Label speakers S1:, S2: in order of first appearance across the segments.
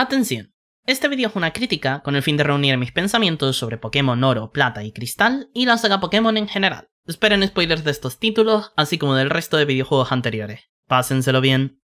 S1: Atención, este vídeo es una crítica con el fin de reunir mis pensamientos sobre Pokémon Oro, Plata y Cristal y la saga Pokémon en general. Esperen spoilers de estos títulos, así como del resto de videojuegos anteriores. Pásenselo bien.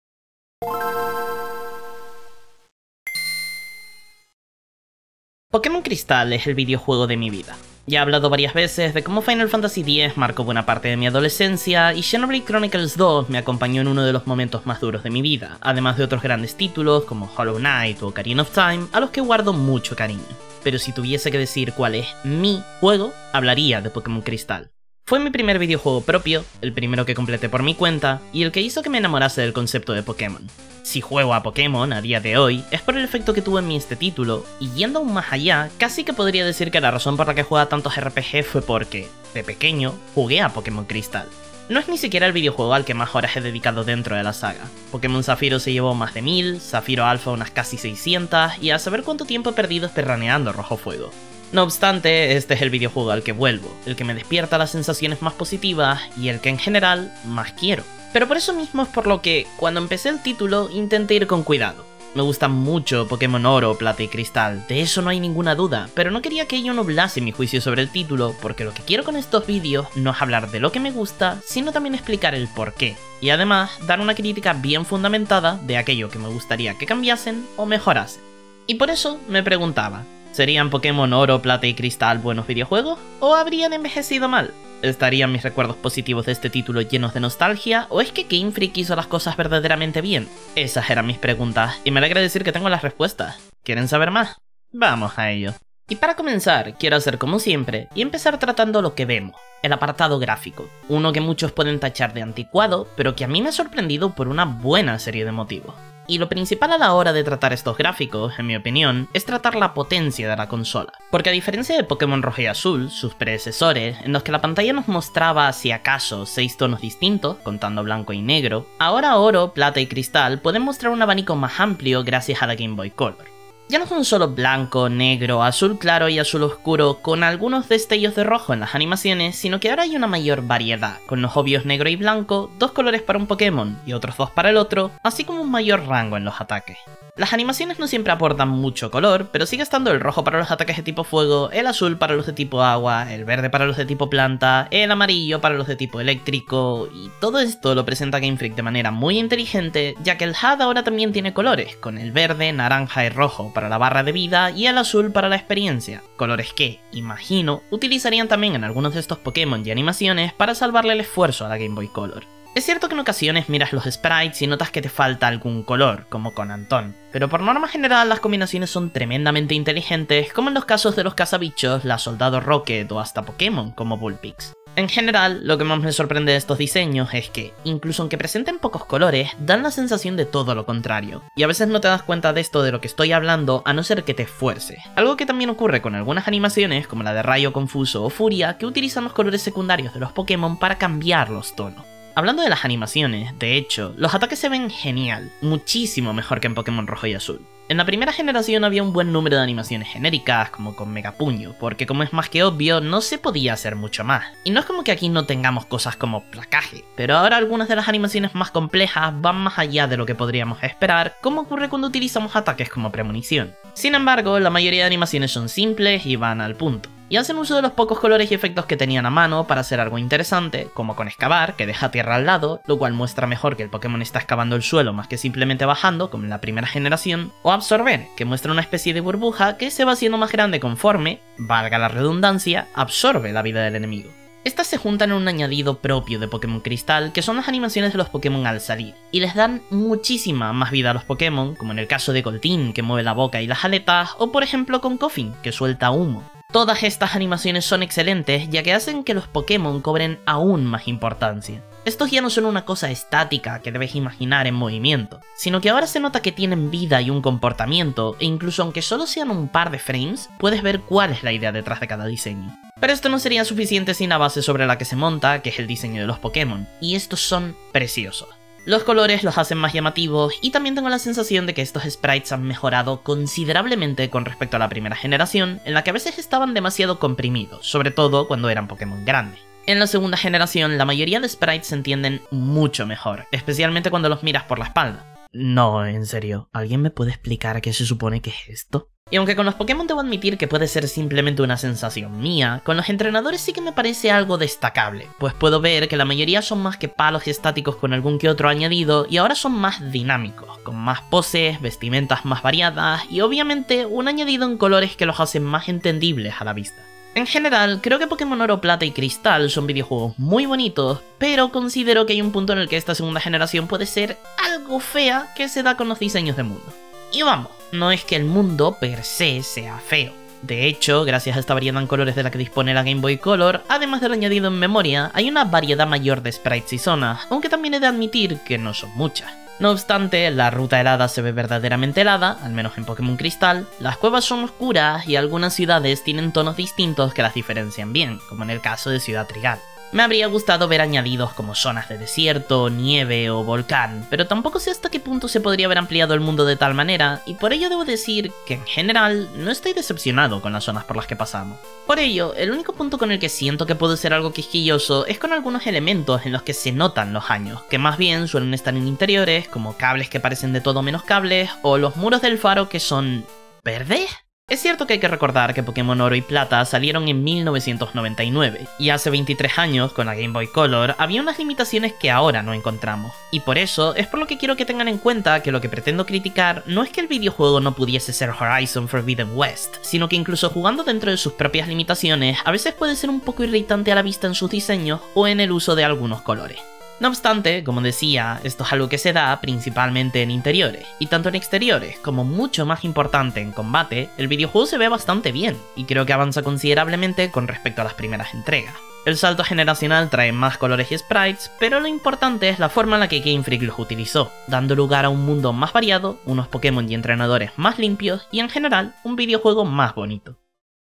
S1: Pokémon Cristal es el videojuego de mi vida. Ya he hablado varias veces de cómo Final Fantasy X marcó buena parte de mi adolescencia y Xenoblade Chronicles 2 me acompañó en uno de los momentos más duros de mi vida, además de otros grandes títulos como Hollow Knight o Ocarina of Time, a los que guardo mucho cariño. Pero si tuviese que decir cuál es mi juego, hablaría de Pokémon Cristal. Fue mi primer videojuego propio, el primero que completé por mi cuenta, y el que hizo que me enamorase del concepto de Pokémon. Si juego a Pokémon a día de hoy, es por el efecto que tuvo en mí este título, y yendo aún más allá, casi que podría decir que la razón por la que juega tantos RPG fue porque, de pequeño, jugué a Pokémon Cristal. No es ni siquiera el videojuego al que más horas he dedicado dentro de la saga. Pokémon Zafiro se llevó más de 1000, Zafiro Alpha unas casi 600, y a saber cuánto tiempo he perdido esperraneando Rojo Fuego. No obstante, este es el videojuego al que vuelvo, el que me despierta las sensaciones más positivas y el que en general más quiero. Pero por eso mismo es por lo que, cuando empecé el título, intenté ir con cuidado. Me gustan mucho Pokémon Oro, Plata y Cristal, de eso no hay ninguna duda, pero no quería que ello nublase mi juicio sobre el título, porque lo que quiero con estos vídeos no es hablar de lo que me gusta, sino también explicar el por qué, y además dar una crítica bien fundamentada de aquello que me gustaría que cambiasen o mejorasen. Y por eso me preguntaba, ¿Serían Pokémon Oro, Plata y Cristal buenos videojuegos? ¿O habrían envejecido mal? ¿Estarían mis recuerdos positivos de este título llenos de nostalgia? ¿O es que Game Freak hizo las cosas verdaderamente bien? Esas eran mis preguntas, y me alegra decir que tengo las respuestas. ¿Quieren saber más? Vamos a ello. Y para comenzar, quiero hacer como siempre y empezar tratando lo que vemos, el apartado gráfico, uno que muchos pueden tachar de anticuado, pero que a mí me ha sorprendido por una buena serie de motivos. Y lo principal a la hora de tratar estos gráficos, en mi opinión, es tratar la potencia de la consola. Porque a diferencia de Pokémon Rojo y Azul, sus predecesores, en los que la pantalla nos mostraba si acaso 6 tonos distintos, contando blanco y negro, ahora oro, plata y cristal pueden mostrar un abanico más amplio gracias a la Game Boy Color. Ya no son solo blanco, negro, azul claro y azul oscuro con algunos destellos de rojo en las animaciones, sino que ahora hay una mayor variedad, con los obvios negro y blanco, dos colores para un Pokémon y otros dos para el otro, así como un mayor rango en los ataques. Las animaciones no siempre aportan mucho color, pero sigue estando el rojo para los ataques de tipo fuego, el azul para los de tipo agua, el verde para los de tipo planta, el amarillo para los de tipo eléctrico, y todo esto lo presenta Game Freak de manera muy inteligente, ya que el HUD ahora también tiene colores, con el verde, naranja y rojo para la barra de vida y el azul para la experiencia, colores que, imagino, utilizarían también en algunos de estos Pokémon y animaciones para salvarle el esfuerzo a la Game Boy Color. Es cierto que en ocasiones miras los sprites y notas que te falta algún color, como con Antón, pero por norma general las combinaciones son tremendamente inteligentes, como en los casos de los cazabichos, la Soldado Rocket o hasta Pokémon como Bullpix. En general, lo que más me sorprende de estos diseños es que, incluso aunque presenten pocos colores, dan la sensación de todo lo contrario. Y a veces no te das cuenta de esto de lo que estoy hablando a no ser que te esfuerces. Algo que también ocurre con algunas animaciones, como la de Rayo Confuso o Furia, que utilizan los colores secundarios de los Pokémon para cambiar los tonos. Hablando de las animaciones, de hecho, los ataques se ven genial, muchísimo mejor que en Pokémon Rojo y Azul. En la primera generación había un buen número de animaciones genéricas, como con Megapuño, porque como es más que obvio, no se podía hacer mucho más. Y no es como que aquí no tengamos cosas como placaje, pero ahora algunas de las animaciones más complejas van más allá de lo que podríamos esperar, como ocurre cuando utilizamos ataques como premonición. Sin embargo, la mayoría de animaciones son simples y van al punto y hacen uso de los pocos colores y efectos que tenían a mano para hacer algo interesante, como con excavar, que deja tierra al lado, lo cual muestra mejor que el Pokémon está excavando el suelo más que simplemente bajando, como en la primera generación, o absorber, que muestra una especie de burbuja que se va haciendo más grande conforme, valga la redundancia, absorbe la vida del enemigo. Estas se juntan en un añadido propio de Pokémon Cristal, que son las animaciones de los Pokémon al salir, y les dan muchísima más vida a los Pokémon, como en el caso de Coltin, que mueve la boca y las aletas, o por ejemplo con Coffin, que suelta humo. Todas estas animaciones son excelentes ya que hacen que los Pokémon cobren aún más importancia. Estos ya no son una cosa estática que debes imaginar en movimiento, sino que ahora se nota que tienen vida y un comportamiento, e incluso aunque solo sean un par de frames, puedes ver cuál es la idea detrás de cada diseño. Pero esto no sería suficiente sin la base sobre la que se monta, que es el diseño de los Pokémon, y estos son preciosos. Los colores los hacen más llamativos y también tengo la sensación de que estos sprites han mejorado considerablemente con respecto a la primera generación, en la que a veces estaban demasiado comprimidos, sobre todo cuando eran Pokémon grandes. En la segunda generación, la mayoría de sprites se entienden mucho mejor, especialmente cuando los miras por la espalda. No, en serio, ¿alguien me puede explicar qué se supone que es esto? Y aunque con los Pokémon debo admitir que puede ser simplemente una sensación mía, con los entrenadores sí que me parece algo destacable, pues puedo ver que la mayoría son más que palos estáticos con algún que otro añadido y ahora son más dinámicos, con más poses, vestimentas más variadas y obviamente un añadido en colores que los hacen más entendibles a la vista. En general, creo que Pokémon Oro, Plata y Cristal son videojuegos muy bonitos, pero considero que hay un punto en el que esta segunda generación puede ser algo fea que se da con los diseños de mundo. Y vamos, no es que el mundo per se sea feo. De hecho, gracias a esta variedad en colores de la que dispone la Game Boy Color, además del añadido en memoria, hay una variedad mayor de sprites y zonas, aunque también he de admitir que no son muchas. No obstante, la ruta helada se ve verdaderamente helada, al menos en Pokémon Cristal, las cuevas son oscuras y algunas ciudades tienen tonos distintos que las diferencian bien, como en el caso de Ciudad Trigal. Me habría gustado ver añadidos como zonas de desierto, nieve o volcán, pero tampoco sé hasta qué punto se podría haber ampliado el mundo de tal manera, y por ello debo decir que en general no estoy decepcionado con las zonas por las que pasamos. Por ello, el único punto con el que siento que puede ser algo quisquilloso es con algunos elementos en los que se notan los años, que más bien suelen estar en interiores, como cables que parecen de todo menos cables, o los muros del faro que son... ¿verdes? Es cierto que hay que recordar que Pokémon Oro y Plata salieron en 1999, y hace 23 años, con la Game Boy Color, había unas limitaciones que ahora no encontramos. Y por eso, es por lo que quiero que tengan en cuenta que lo que pretendo criticar no es que el videojuego no pudiese ser Horizon Forbidden West, sino que incluso jugando dentro de sus propias limitaciones, a veces puede ser un poco irritante a la vista en sus diseños o en el uso de algunos colores. No obstante, como decía, esto es algo que se da principalmente en interiores, y tanto en exteriores como mucho más importante en combate, el videojuego se ve bastante bien, y creo que avanza considerablemente con respecto a las primeras entregas. El salto generacional trae más colores y sprites, pero lo importante es la forma en la que Game Freak los utilizó, dando lugar a un mundo más variado, unos Pokémon y entrenadores más limpios y en general un videojuego más bonito.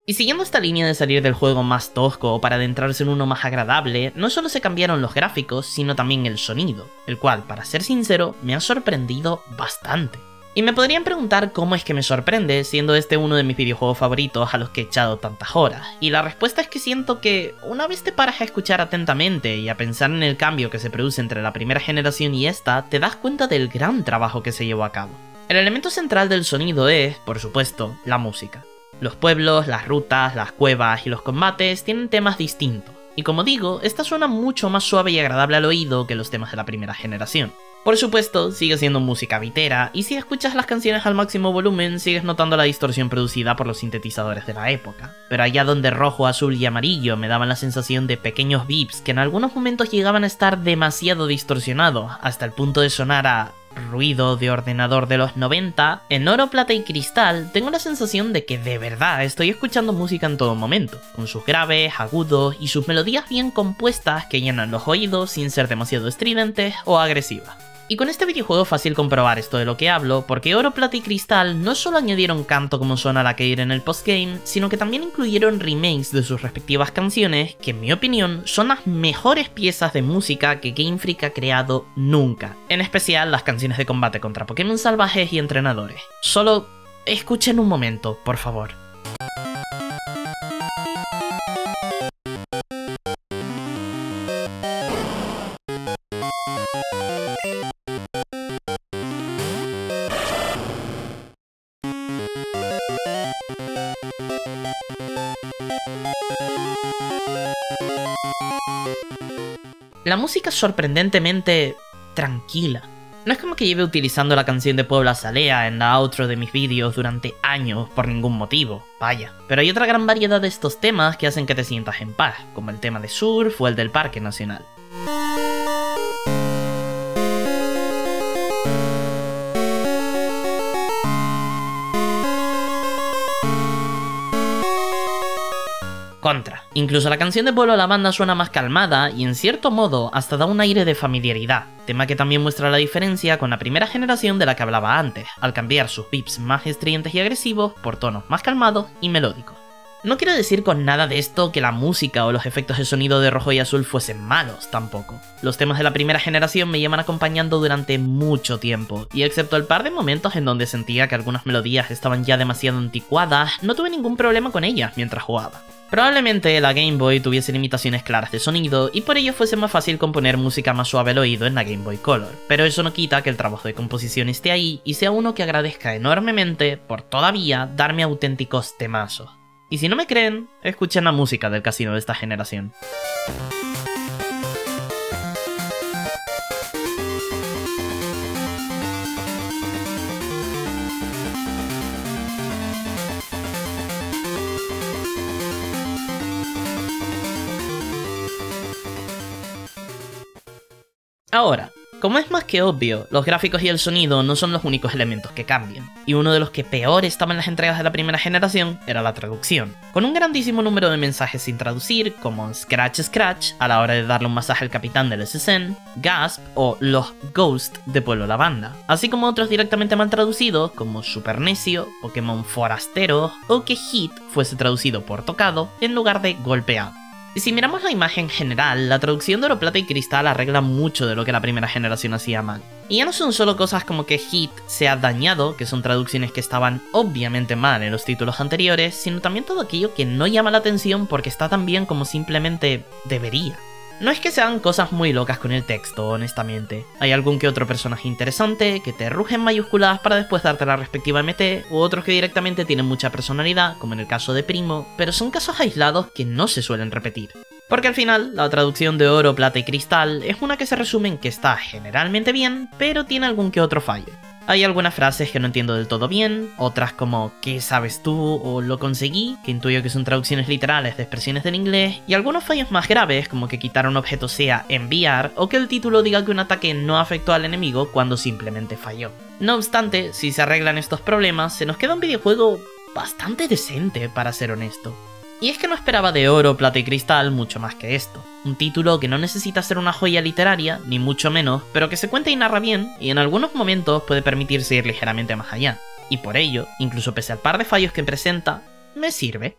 S1: Y siguiendo esta línea de salir del juego más tosco para adentrarse en uno más agradable, no solo se cambiaron los gráficos, sino también el sonido, el cual, para ser sincero, me ha sorprendido bastante. Y me podrían preguntar cómo es que me sorprende, siendo este uno de mis videojuegos favoritos a los que he echado tantas horas. Y la respuesta es que siento que, una vez te paras a escuchar atentamente y a pensar en el cambio que se produce entre la primera generación y esta, te das cuenta del gran trabajo que se llevó a cabo. El elemento central del sonido es, por supuesto, la música. Los pueblos, las rutas, las cuevas y los combates tienen temas distintos, y como digo, esta suena mucho más suave y agradable al oído que los temas de la primera generación. Por supuesto, sigue siendo música vitera, y si escuchas las canciones al máximo volumen, sigues notando la distorsión producida por los sintetizadores de la época. Pero allá donde rojo, azul y amarillo me daban la sensación de pequeños beeps que en algunos momentos llegaban a estar demasiado distorsionados, hasta el punto de sonar a ruido de ordenador de los 90, en oro, plata y cristal tengo la sensación de que de verdad estoy escuchando música en todo momento, con sus graves, agudos y sus melodías bien compuestas que llenan los oídos sin ser demasiado estridentes o agresivas. Y con este videojuego fácil comprobar esto de lo que hablo, porque Oro, Plata y Cristal no solo añadieron canto como suena la que ir en el postgame, sino que también incluyeron remakes de sus respectivas canciones, que en mi opinión son las mejores piezas de música que Game Freak ha creado nunca. En especial las canciones de combate contra Pokémon salvajes y entrenadores. Solo escuchen un momento, por favor. La música es sorprendentemente tranquila. No es como que lleve utilizando la canción de Puebla Salea en la outro de mis vídeos durante años por ningún motivo, vaya. Pero hay otra gran variedad de estos temas que hacen que te sientas en paz, como el tema de surf o el del Parque Nacional. Contra. Incluso la canción de Pueblo la banda suena más calmada y en cierto modo hasta da un aire de familiaridad, tema que también muestra la diferencia con la primera generación de la que hablaba antes, al cambiar sus beeps más estridentes y agresivos por tonos más calmados y melódicos. No quiero decir con nada de esto que la música o los efectos de sonido de rojo y azul fuesen malos, tampoco. Los temas de la primera generación me llevan acompañando durante mucho tiempo, y excepto el par de momentos en donde sentía que algunas melodías estaban ya demasiado anticuadas, no tuve ningún problema con ellas mientras jugaba. Probablemente la Game Boy tuviese limitaciones claras de sonido y por ello fuese más fácil componer música más suave al oído en la Game Boy Color, pero eso no quita que el trabajo de composición esté ahí y sea uno que agradezca enormemente por todavía darme auténticos temazos. Y si no me creen, escuchen la música del casino de esta generación. Ahora, como es más que obvio, los gráficos y el sonido no son los únicos elementos que cambian, y uno de los que peor estaba en las entregas de la primera generación era la traducción, con un grandísimo número de mensajes sin traducir, como Scratch Scratch a la hora de darle un masaje al capitán del SSN, Gasp o los Ghost de Pueblo Lavanda, así como otros directamente mal traducidos como Super Necio, Pokémon Forastero o que Hit fuese traducido por tocado en lugar de golpeado. Si miramos la imagen general, la traducción de oro, plata y cristal arregla mucho de lo que la primera generación hacía mal. Y ya no son solo cosas como que Hit se ha dañado, que son traducciones que estaban obviamente mal en los títulos anteriores, sino también todo aquello que no llama la atención porque está tan bien como simplemente debería. No es que sean cosas muy locas con el texto, honestamente. Hay algún que otro personaje interesante que te ruge en mayúsculas para después darte la respectiva MT, u otros que directamente tienen mucha personalidad, como en el caso de Primo, pero son casos aislados que no se suelen repetir. Porque al final, la traducción de oro, plata y cristal es una que se resume en que está generalmente bien, pero tiene algún que otro fallo. Hay algunas frases que no entiendo del todo bien, otras como ¿qué sabes tú? o lo conseguí, que intuyo que son traducciones literales de expresiones del inglés, y algunos fallos más graves como que quitar un objeto sea enviar o que el título diga que un ataque no afectó al enemigo cuando simplemente falló. No obstante, si se arreglan estos problemas, se nos queda un videojuego bastante decente para ser honesto. Y es que no esperaba de oro, plata y cristal mucho más que esto. Un título que no necesita ser una joya literaria, ni mucho menos, pero que se cuenta y narra bien, y en algunos momentos puede permitirse ir ligeramente más allá. Y por ello, incluso pese al par de fallos que presenta, me sirve.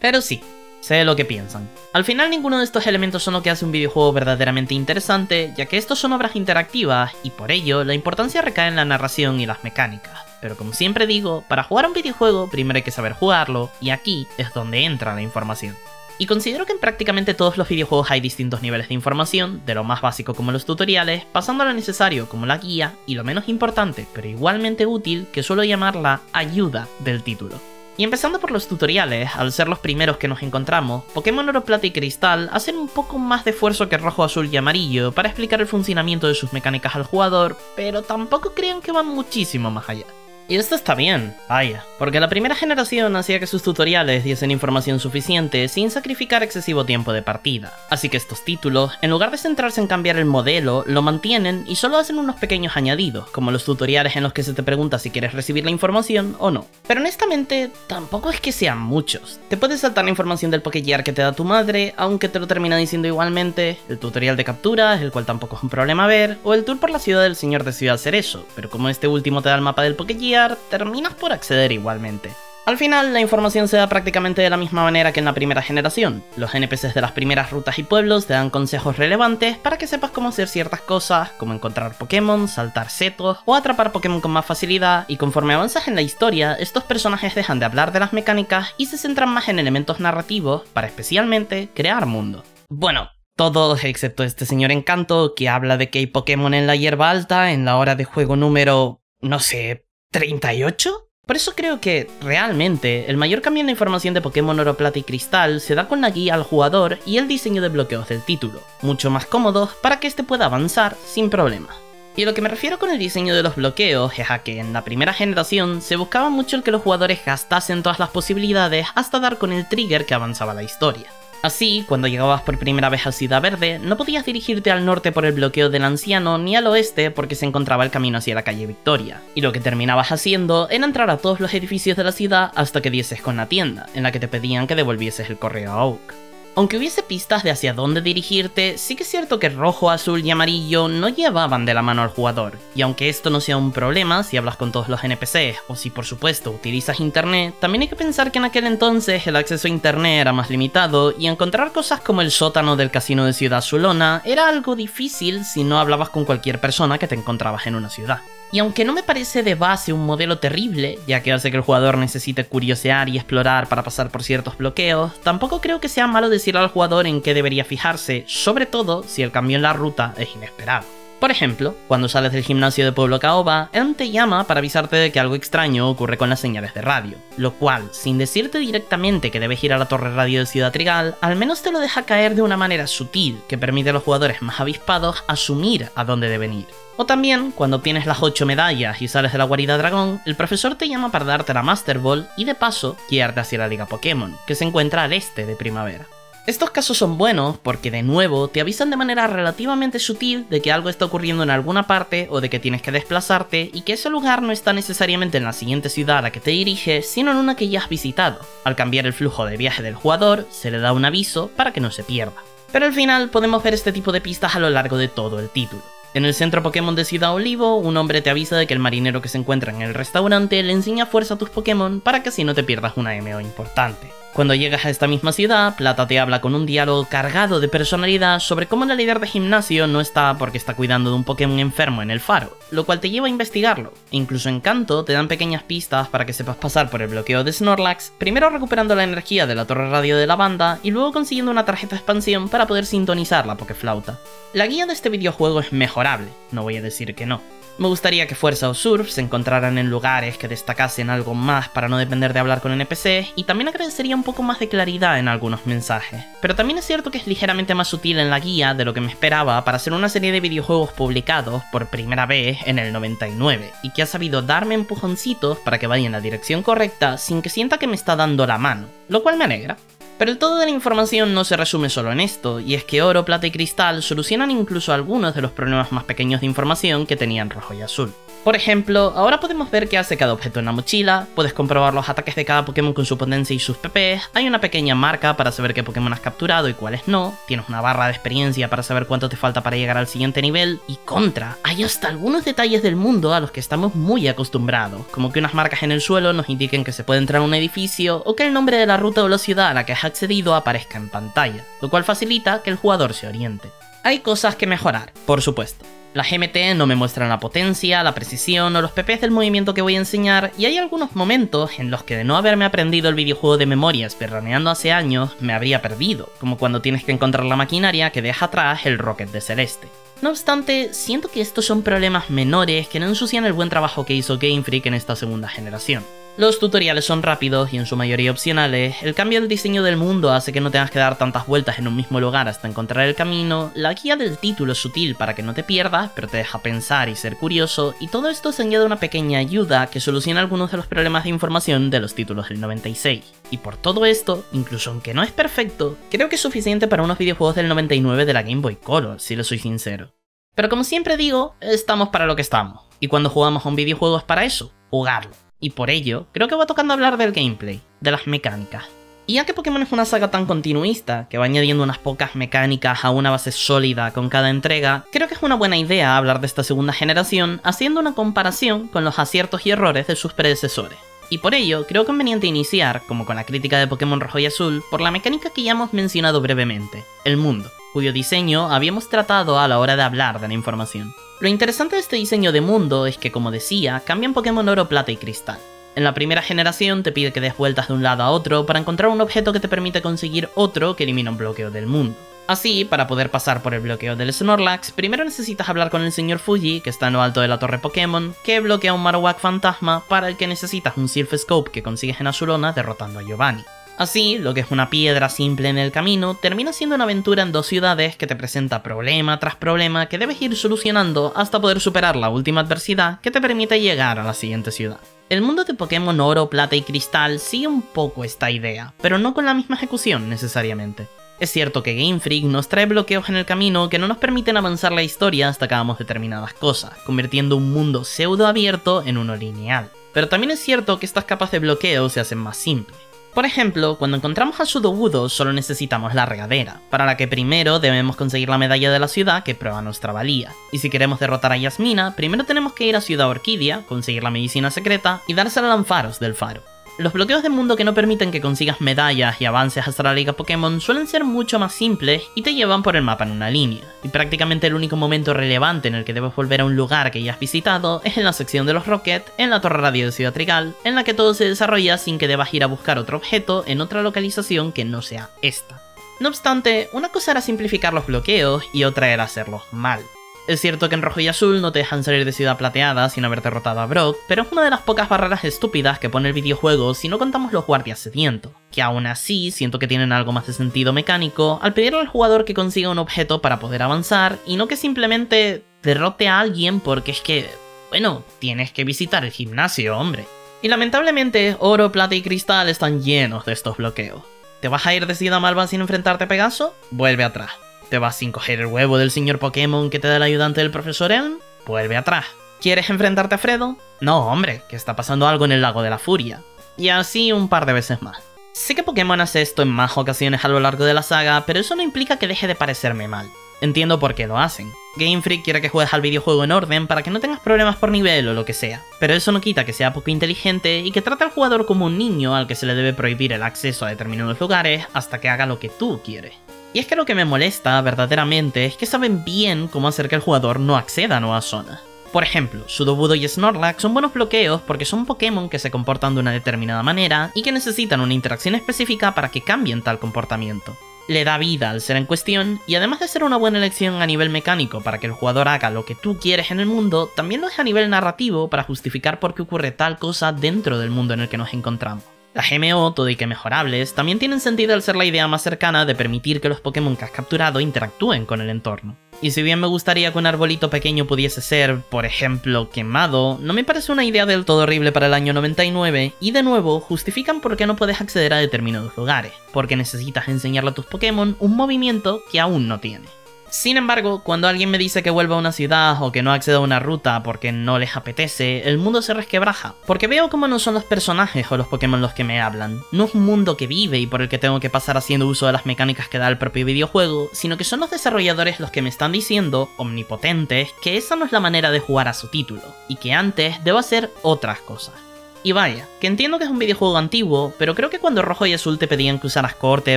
S1: Pero sí, sé lo que piensan. Al final ninguno de estos elementos son lo que hace un videojuego verdaderamente interesante, ya que estos son obras interactivas, y por ello la importancia recae en la narración y las mecánicas. Pero como siempre digo, para jugar un videojuego primero hay que saber jugarlo, y aquí es donde entra la información. Y considero que en prácticamente todos los videojuegos hay distintos niveles de información, de lo más básico como los tutoriales, pasando a lo necesario como la guía, y lo menos importante, pero igualmente útil, que suelo llamar la ayuda del título. Y empezando por los tutoriales, al ser los primeros que nos encontramos, Pokémon Oro Plata y Cristal hacen un poco más de esfuerzo que Rojo, Azul y Amarillo para explicar el funcionamiento de sus mecánicas al jugador, pero tampoco crean que van muchísimo más allá. Y esto está bien, vaya, porque la primera generación hacía que sus tutoriales diesen información suficiente sin sacrificar excesivo tiempo de partida. Así que estos títulos, en lugar de centrarse en cambiar el modelo, lo mantienen y solo hacen unos pequeños añadidos, como los tutoriales en los que se te pregunta si quieres recibir la información o no. Pero honestamente, tampoco es que sean muchos. Te puedes saltar la información del Pokégear que te da tu madre, aunque te lo termina diciendo igualmente, el tutorial de capturas, el cual tampoco es un problema ver, o el tour por la ciudad del señor de Ciudad Cerezo, pero como este último te da el mapa del Pokégear, terminas por acceder igualmente. Al final, la información se da prácticamente de la misma manera que en la primera generación. Los NPCs de las primeras rutas y pueblos te dan consejos relevantes para que sepas cómo hacer ciertas cosas, como encontrar Pokémon, saltar setos o atrapar Pokémon con más facilidad, y conforme avanzas en la historia, estos personajes dejan de hablar de las mecánicas y se centran más en elementos narrativos para especialmente crear mundo. Bueno, todos excepto este señor Encanto que habla de que hay Pokémon en la hierba alta en la hora de juego número, no sé, ¿38? Por eso creo que, realmente, el mayor cambio en la información de Pokémon Oro, Plata y Cristal se da con la guía al jugador y el diseño de bloqueos del título, mucho más cómodos para que éste pueda avanzar sin problemas. Y lo que me refiero con el diseño de los bloqueos es a que en la primera generación se buscaba mucho el que los jugadores gastasen todas las posibilidades hasta dar con el trigger que avanzaba la historia. Así, cuando llegabas por primera vez a Ciudad Verde, no podías dirigirte al norte por el bloqueo del anciano ni al oeste porque se encontraba el camino hacia la calle Victoria, y lo que terminabas haciendo era entrar a todos los edificios de la ciudad hasta que dieses con la tienda, en la que te pedían que devolvieses el correo a Oak. Aunque hubiese pistas de hacia dónde dirigirte, sí que es cierto que rojo, azul y amarillo no llevaban de la mano al jugador, y aunque esto no sea un problema si hablas con todos los NPCs o si por supuesto utilizas internet, también hay que pensar que en aquel entonces el acceso a internet era más limitado y encontrar cosas como el sótano del casino de Ciudad Zulona era algo difícil si no hablabas con cualquier persona que te encontrabas en una ciudad. Y aunque no me parece de base un modelo terrible, ya que hace que el jugador necesite curiosear y explorar para pasar por ciertos bloqueos, tampoco creo que sea malo decirle al jugador en qué debería fijarse, sobre todo si el cambio en la ruta es inesperado. Por ejemplo, cuando sales del gimnasio de Pueblo Caoba, Elm te llama para avisarte de que algo extraño ocurre con las señales de radio, lo cual, sin decirte directamente que debes ir a la torre radio de Ciudad Trigal, al menos te lo deja caer de una manera sutil que permite a los jugadores más avispados asumir a dónde deben ir. O también, cuando obtienes las 8 medallas y sales de la guarida dragón, el profesor te llama para darte la Master Ball y de paso guiarte hacia la Liga Pokémon, que se encuentra al este de primavera. Estos casos son buenos porque de nuevo te avisan de manera relativamente sutil de que algo está ocurriendo en alguna parte o de que tienes que desplazarte y que ese lugar no está necesariamente en la siguiente ciudad a la que te diriges, sino en una que ya has visitado. Al cambiar el flujo de viaje del jugador, se le da un aviso para que no se pierda. Pero al final podemos ver este tipo de pistas a lo largo de todo el título. En el centro Pokémon de Ciudad Olivo, un hombre te avisa de que el marinero que se encuentra en el restaurante le enseña fuerza a tus Pokémon para que así no te pierdas una MO importante. Cuando llegas a esta misma ciudad, Plata te habla con un diálogo cargado de personalidad sobre cómo la líder de gimnasio no está porque está cuidando de un Pokémon enfermo en el faro, lo cual te lleva a investigarlo. E incluso en Canto te dan pequeñas pistas para que sepas pasar por el bloqueo de Snorlax, primero recuperando la energía de la torre radio de la banda y luego consiguiendo una tarjeta de expansión para poder sintonizar la Pokeflauta. La guía de este videojuego es mejorable, no voy a decir que no. Me gustaría que Fuerza o Surf se encontraran en lugares que destacasen algo más para no depender de hablar con NPCs y también agradecería un poco más de claridad en algunos mensajes. Pero también es cierto que es ligeramente más sutil en la guía de lo que me esperaba para hacer una serie de videojuegos publicados por primera vez en el 99 y que ha sabido darme empujoncitos para que vaya en la dirección correcta sin que sienta que me está dando la mano, lo cual me alegra. Pero el todo de la información no se resume solo en esto, y es que oro, plata y cristal solucionan incluso algunos de los problemas más pequeños de información que tenían rojo y azul. Por ejemplo, ahora podemos ver qué hace cada objeto en la mochila, puedes comprobar los ataques de cada Pokémon con su potencia y sus PP, hay una pequeña marca para saber qué Pokémon has capturado y cuáles no, tienes una barra de experiencia para saber cuánto te falta para llegar al siguiente nivel, y contra, hay hasta algunos detalles del mundo a los que estamos muy acostumbrados, como que unas marcas en el suelo nos indiquen que se puede entrar a un edificio o que el nombre de la ruta o la ciudad a la que has accedido aparezca en pantalla, lo cual facilita que el jugador se oriente. Hay cosas que mejorar, por supuesto. Las GMT no me muestran la potencia, la precisión o los PPs del movimiento que voy a enseñar y hay algunos momentos en los que de no haberme aprendido el videojuego de memoria esperraneando hace años me habría perdido, como cuando tienes que encontrar la maquinaria que deja atrás el Rocket de Celeste. No obstante, siento que estos son problemas menores que no ensucian el buen trabajo que hizo Game Freak en esta segunda generación. Los tutoriales son rápidos y en su mayoría opcionales, el cambio del diseño del mundo hace que no tengas que dar tantas vueltas en un mismo lugar hasta encontrar el camino, la guía del título es sutil para que no te pierdas, pero te deja pensar y ser curioso, y todo esto se añade una pequeña ayuda que soluciona algunos de los problemas de información de los títulos del 96. Y por todo esto, incluso aunque no es perfecto, creo que es suficiente para unos videojuegos del 99 de la Game Boy Color, si lo soy sincero. Pero como siempre digo, estamos para lo que estamos, y cuando jugamos a un videojuego es para eso, jugarlo y por ello creo que va tocando hablar del gameplay, de las mecánicas. Y ya que Pokémon es una saga tan continuista, que va añadiendo unas pocas mecánicas a una base sólida con cada entrega, creo que es una buena idea hablar de esta segunda generación haciendo una comparación con los aciertos y errores de sus predecesores. Y por ello, creo conveniente iniciar, como con la crítica de Pokémon Rojo y Azul, por la mecánica que ya hemos mencionado brevemente, el mundo, cuyo diseño habíamos tratado a la hora de hablar de la información. Lo interesante de este diseño de mundo es que, como decía, cambian Pokémon Oro, Plata y Cristal. En la primera generación te pide que des vueltas de un lado a otro para encontrar un objeto que te permite conseguir otro que elimina un bloqueo del mundo. Así, para poder pasar por el bloqueo del Snorlax, primero necesitas hablar con el señor Fuji, que está en lo alto de la torre Pokémon, que bloquea un Marowak fantasma para el que necesitas un Sylph Scope que consigues en Azulona derrotando a Giovanni. Así, lo que es una piedra simple en el camino termina siendo una aventura en dos ciudades que te presenta problema tras problema que debes ir solucionando hasta poder superar la última adversidad que te permite llegar a la siguiente ciudad. El mundo de Pokémon Oro, Plata y Cristal sigue un poco esta idea, pero no con la misma ejecución necesariamente. Es cierto que Game Freak nos trae bloqueos en el camino que no nos permiten avanzar la historia hasta que hagamos determinadas cosas, convirtiendo un mundo pseudo abierto en uno lineal. Pero también es cierto que estas capas de bloqueo se hacen más simples. Por ejemplo, cuando encontramos a Sudowoodo solo necesitamos la regadera, para la que primero debemos conseguir la medalla de la ciudad que prueba nuestra valía. Y si queremos derrotar a Yasmina, primero tenemos que ir a Ciudad Orquídea, conseguir la medicina secreta y dársela a Lanfaros del Faro. Los bloqueos de mundo que no permiten que consigas medallas y avances hasta la liga Pokémon suelen ser mucho más simples y te llevan por el mapa en una línea. Y prácticamente el único momento relevante en el que debes volver a un lugar que ya has visitado es en la sección de los Rocket, en la Torre Radio de Ciudad Trigal, en la que todo se desarrolla sin que debas ir a buscar otro objeto en otra localización que no sea esta. No obstante, una cosa era simplificar los bloqueos y otra era hacerlos mal. Es cierto que en rojo y azul no te dejan salir de Ciudad Plateada sin haber derrotado a Brock, pero es una de las pocas barreras estúpidas que pone el videojuego si no contamos los guardias sedientos, que aún así siento que tienen algo más de sentido mecánico al pedirle al jugador que consiga un objeto para poder avanzar y no que simplemente derrote a alguien porque es que, bueno, tienes que visitar el gimnasio, hombre. Y lamentablemente, oro, plata y cristal están llenos de estos bloqueos. ¿Te vas a ir de Ciudad Malva sin enfrentarte a Pegaso? Vuelve atrás. ¿Te vas sin coger el huevo del señor Pokémon que te da el ayudante del profesor Elm? Vuelve atrás. ¿Quieres enfrentarte a Fredo? No, hombre, que está pasando algo en el lago de la furia. Y así un par de veces más. Sé que Pokémon hace esto en más ocasiones a lo largo de la saga, pero eso no implica que deje de parecerme mal. Entiendo por qué lo hacen. Game Freak quiere que juegues al videojuego en orden para que no tengas problemas por nivel o lo que sea, pero eso no quita que sea poco inteligente y que trate al jugador como un niño al que se le debe prohibir el acceso a determinados lugares hasta que haga lo que tú quieres. Y es que lo que me molesta verdaderamente es que saben bien cómo hacer que el jugador no acceda a nuevas zonas. Por ejemplo, Sudowoodo y Snorlax son buenos bloqueos porque son Pokémon que se comportan de una determinada manera y que necesitan una interacción específica para que cambien tal comportamiento. Le da vida al ser en cuestión y además de ser una buena elección a nivel mecánico para que el jugador haga lo que tú quieres en el mundo, también lo es a nivel narrativo para justificar por qué ocurre tal cosa dentro del mundo en el que nos encontramos. Las GMO, todo y que mejorables, también tienen sentido al ser la idea más cercana de permitir que los Pokémon que has capturado interactúen con el entorno. Y si bien me gustaría que un arbolito pequeño pudiese ser, por ejemplo, quemado, no me parece una idea del todo horrible para el año 99, y de nuevo, justifican por qué no puedes acceder a determinados lugares, porque necesitas enseñarle a tus Pokémon un movimiento que aún no tiene. Sin embargo, cuando alguien me dice que vuelva a una ciudad o que no acceda a una ruta porque no les apetece, el mundo se resquebraja, porque veo cómo no son los personajes o los Pokémon los que me hablan. No es un mundo que vive y por el que tengo que pasar haciendo uso de las mecánicas que da el propio videojuego, sino que son los desarrolladores los que me están diciendo, omnipotentes, que esa no es la manera de jugar a su título, y que antes debo hacer otras cosas. Y vaya, que entiendo que es un videojuego antiguo, pero creo que cuando Rojo y Azul te pedían que usaras corte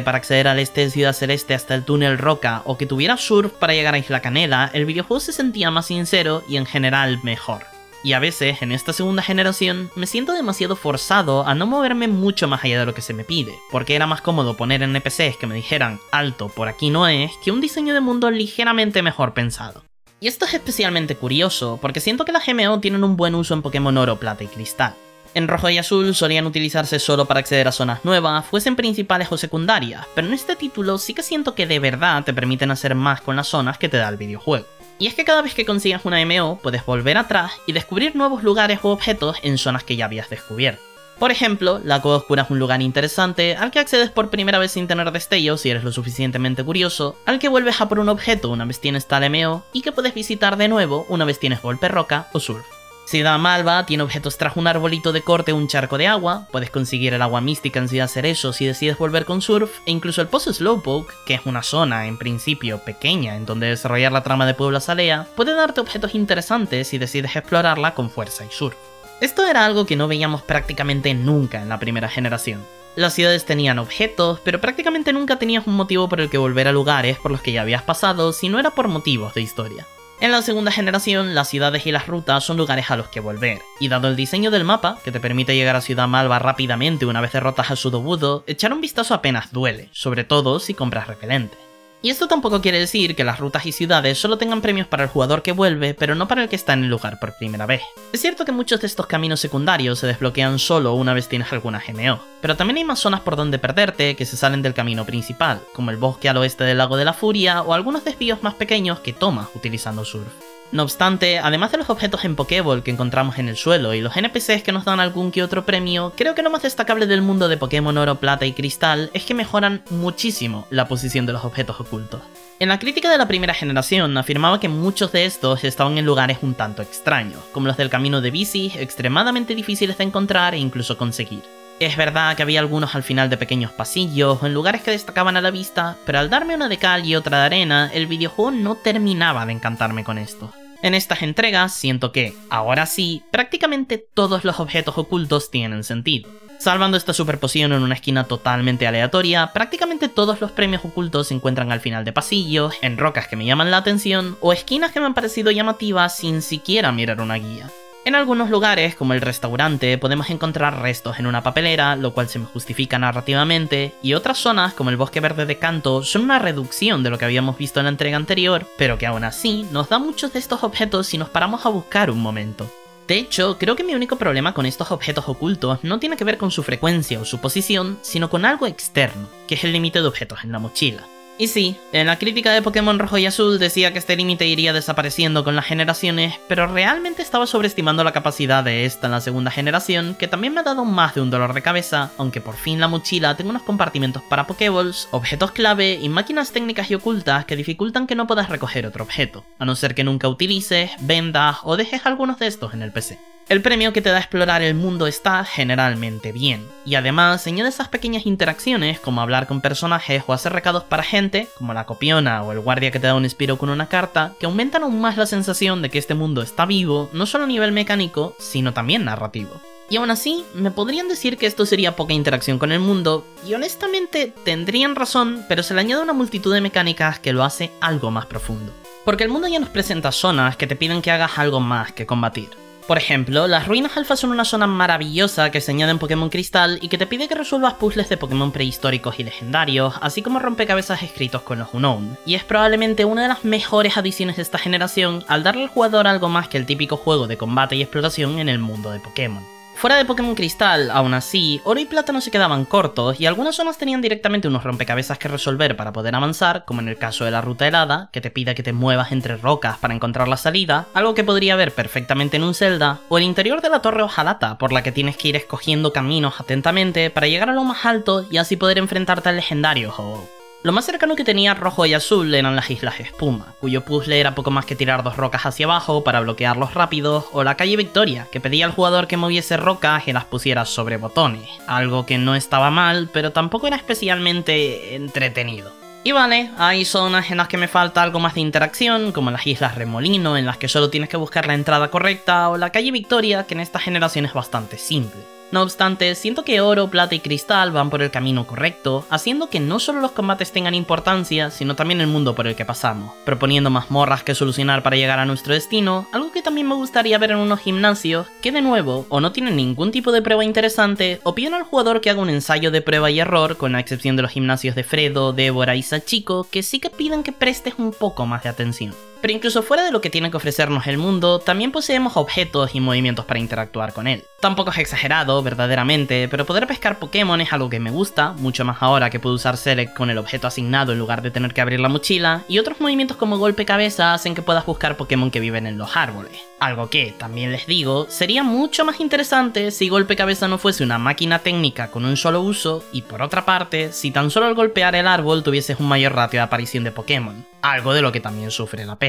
S1: para acceder al este de Ciudad Celeste hasta el túnel Roca, o que tuvieras surf para llegar a Isla Canela, el videojuego se sentía más sincero y en general mejor. Y a veces, en esta segunda generación, me siento demasiado forzado a no moverme mucho más allá de lo que se me pide, porque era más cómodo poner NPCs que me dijeran alto por aquí no es, que un diseño de mundo ligeramente mejor pensado. Y esto es especialmente curioso, porque siento que las GMO tienen un buen uso en Pokémon Oro, Plata y Cristal. En rojo y azul solían utilizarse solo para acceder a zonas nuevas, fuesen principales o secundarias, pero en este título sí que siento que de verdad te permiten hacer más con las zonas que te da el videojuego. Y es que cada vez que consigas una MO puedes volver atrás y descubrir nuevos lugares o objetos en zonas que ya habías descubierto. Por ejemplo, la Cueva Oscura es un lugar interesante al que accedes por primera vez sin tener destellos si eres lo suficientemente curioso, al que vuelves a por un objeto una vez tienes tal MO y que puedes visitar de nuevo una vez tienes golpe roca o surf. Ciudad Malva tiene objetos tras un arbolito de corte o un charco de agua, puedes conseguir el agua mística en Ciudad Cerezo si decides volver con surf, e incluso el Pozo Slowpoke, que es una zona en principio pequeña en donde desarrollar la trama de Puebla Salea, puede darte objetos interesantes si decides explorarla con fuerza y surf. Esto era algo que no veíamos prácticamente nunca en la primera generación. Las ciudades tenían objetos, pero prácticamente nunca tenías un motivo por el que volver a lugares por los que ya habías pasado si no era por motivos de historia. En la segunda generación, las ciudades y las rutas son lugares a los que volver, y dado el diseño del mapa, que te permite llegar a Ciudad Malva rápidamente una vez derrotas a Sudowoodo, echar un vistazo apenas duele, sobre todo si compras repelente. Y esto tampoco quiere decir que las rutas y ciudades solo tengan premios para el jugador que vuelve, pero no para el que está en el lugar por primera vez. Es cierto que muchos de estos caminos secundarios se desbloquean solo una vez tienes alguna GMO, pero también hay más zonas por donde perderte que se salen del camino principal, como el bosque al oeste del lago de la furia o algunos desvíos más pequeños que tomas utilizando surf. No obstante, además de los objetos en Pokéball que encontramos en el suelo y los NPCs que nos dan algún que otro premio, creo que lo más destacable del mundo de Pokémon Oro, Plata y Cristal es que mejoran muchísimo la posición de los objetos ocultos. En la crítica de la primera generación afirmaba que muchos de estos estaban en lugares un tanto extraños, como los del camino de bici, extremadamente difíciles de encontrar e incluso conseguir. Es verdad que había algunos al final de pequeños pasillos o en lugares que destacaban a la vista, pero al darme una de cal y otra de arena, el videojuego no terminaba de encantarme con esto. En estas entregas siento que, ahora sí, prácticamente todos los objetos ocultos tienen sentido. Salvando esta superposición en una esquina totalmente aleatoria, prácticamente todos los premios ocultos se encuentran al final de pasillos, en rocas que me llaman la atención o esquinas que me han parecido llamativas sin siquiera mirar una guía. En algunos lugares, como el restaurante, podemos encontrar restos en una papelera, lo cual se me justifica narrativamente, y otras zonas, como el bosque verde de Canto, son una reducción de lo que habíamos visto en la entrega anterior, pero que aún así nos da muchos de estos objetos si nos paramos a buscar un momento. De hecho, creo que mi único problema con estos objetos ocultos no tiene que ver con su frecuencia o su posición, sino con algo externo, que es el límite de objetos en la mochila. Y sí, en la crítica de Pokémon Rojo y Azul decía que este límite iría desapareciendo con las generaciones, pero realmente estaba sobreestimando la capacidad de esta en la segunda generación, que también me ha dado más de un dolor de cabeza, aunque por fin la mochila tenga unos compartimentos para Pokéballs, objetos clave y máquinas técnicas y ocultas que dificultan que no puedas recoger otro objeto, a no ser que nunca utilices, vendas o dejes algunos de estos en el PC. El premio que te da explorar el mundo está generalmente bien, y además añade esas pequeñas interacciones como hablar con personajes o hacer recados para gente, como la copiona o el guardia que te da un espiro con una carta, que aumentan aún más la sensación de que este mundo está vivo, no solo a nivel mecánico, sino también narrativo. Y aún así, me podrían decir que esto sería poca interacción con el mundo, y honestamente tendrían razón, pero se le añade una multitud de mecánicas que lo hace algo más profundo. Porque el mundo ya nos presenta zonas que te piden que hagas algo más que combatir. Por ejemplo, las ruinas alfa son una zona maravillosa que se añade en Pokémon Cristal y que te pide que resuelvas puzzles de Pokémon prehistóricos y legendarios, así como rompecabezas escritos con los Unknown. Y es probablemente una de las mejores adiciones de esta generación al darle al jugador algo más que el típico juego de combate y exploración en el mundo de Pokémon. Fuera de Pokémon Cristal, aún así, oro y plata no se quedaban cortos y algunas zonas tenían directamente unos rompecabezas que resolver para poder avanzar, como en el caso de la ruta helada, que te pide que te muevas entre rocas para encontrar la salida, algo que podría ver perfectamente en un Zelda, o el interior de la torre Ojalata, por la que tienes que ir escogiendo caminos atentamente para llegar a lo más alto y así poder enfrentarte al legendario Ho. Lo más cercano que tenía rojo y azul eran las Islas Espuma, cuyo puzzle era poco más que tirar dos rocas hacia abajo para bloquearlos rápidos, o la calle Victoria, que pedía al jugador que moviese rocas y las pusiera sobre botones, algo que no estaba mal, pero tampoco era especialmente entretenido. Y vale, hay zonas en las que me falta algo más de interacción, como las Islas Remolino, en las que solo tienes que buscar la entrada correcta, o la calle Victoria, que en esta generación es bastante simple. No obstante, siento que oro, plata y cristal van por el camino correcto, haciendo que no solo los combates tengan importancia, sino también el mundo por el que pasamos, proponiendo mazmorras que solucionar para llegar a nuestro destino, algo que también me gustaría ver en unos gimnasios que de nuevo o no tienen ningún tipo de prueba interesante o piden al jugador que haga un ensayo de prueba y error, con la excepción de los gimnasios de Fredo, Débora y Sachiko, que sí que piden que prestes un poco más de atención. Pero incluso fuera de lo que tiene que ofrecernos el mundo, también poseemos objetos y movimientos para interactuar con él. Tampoco es exagerado, verdaderamente, pero poder pescar Pokémon es algo que me gusta, mucho más ahora que puedo usar Select con el objeto asignado en lugar de tener que abrir la mochila, y otros movimientos como golpe cabeza hacen que puedas buscar Pokémon que viven en los árboles. Algo que, también les digo, sería mucho más interesante si golpe cabeza no fuese una máquina técnica con un solo uso, y por otra parte, si tan solo al golpear el árbol tuvieses un mayor ratio de aparición de Pokémon, algo de lo que también sufre la pesca.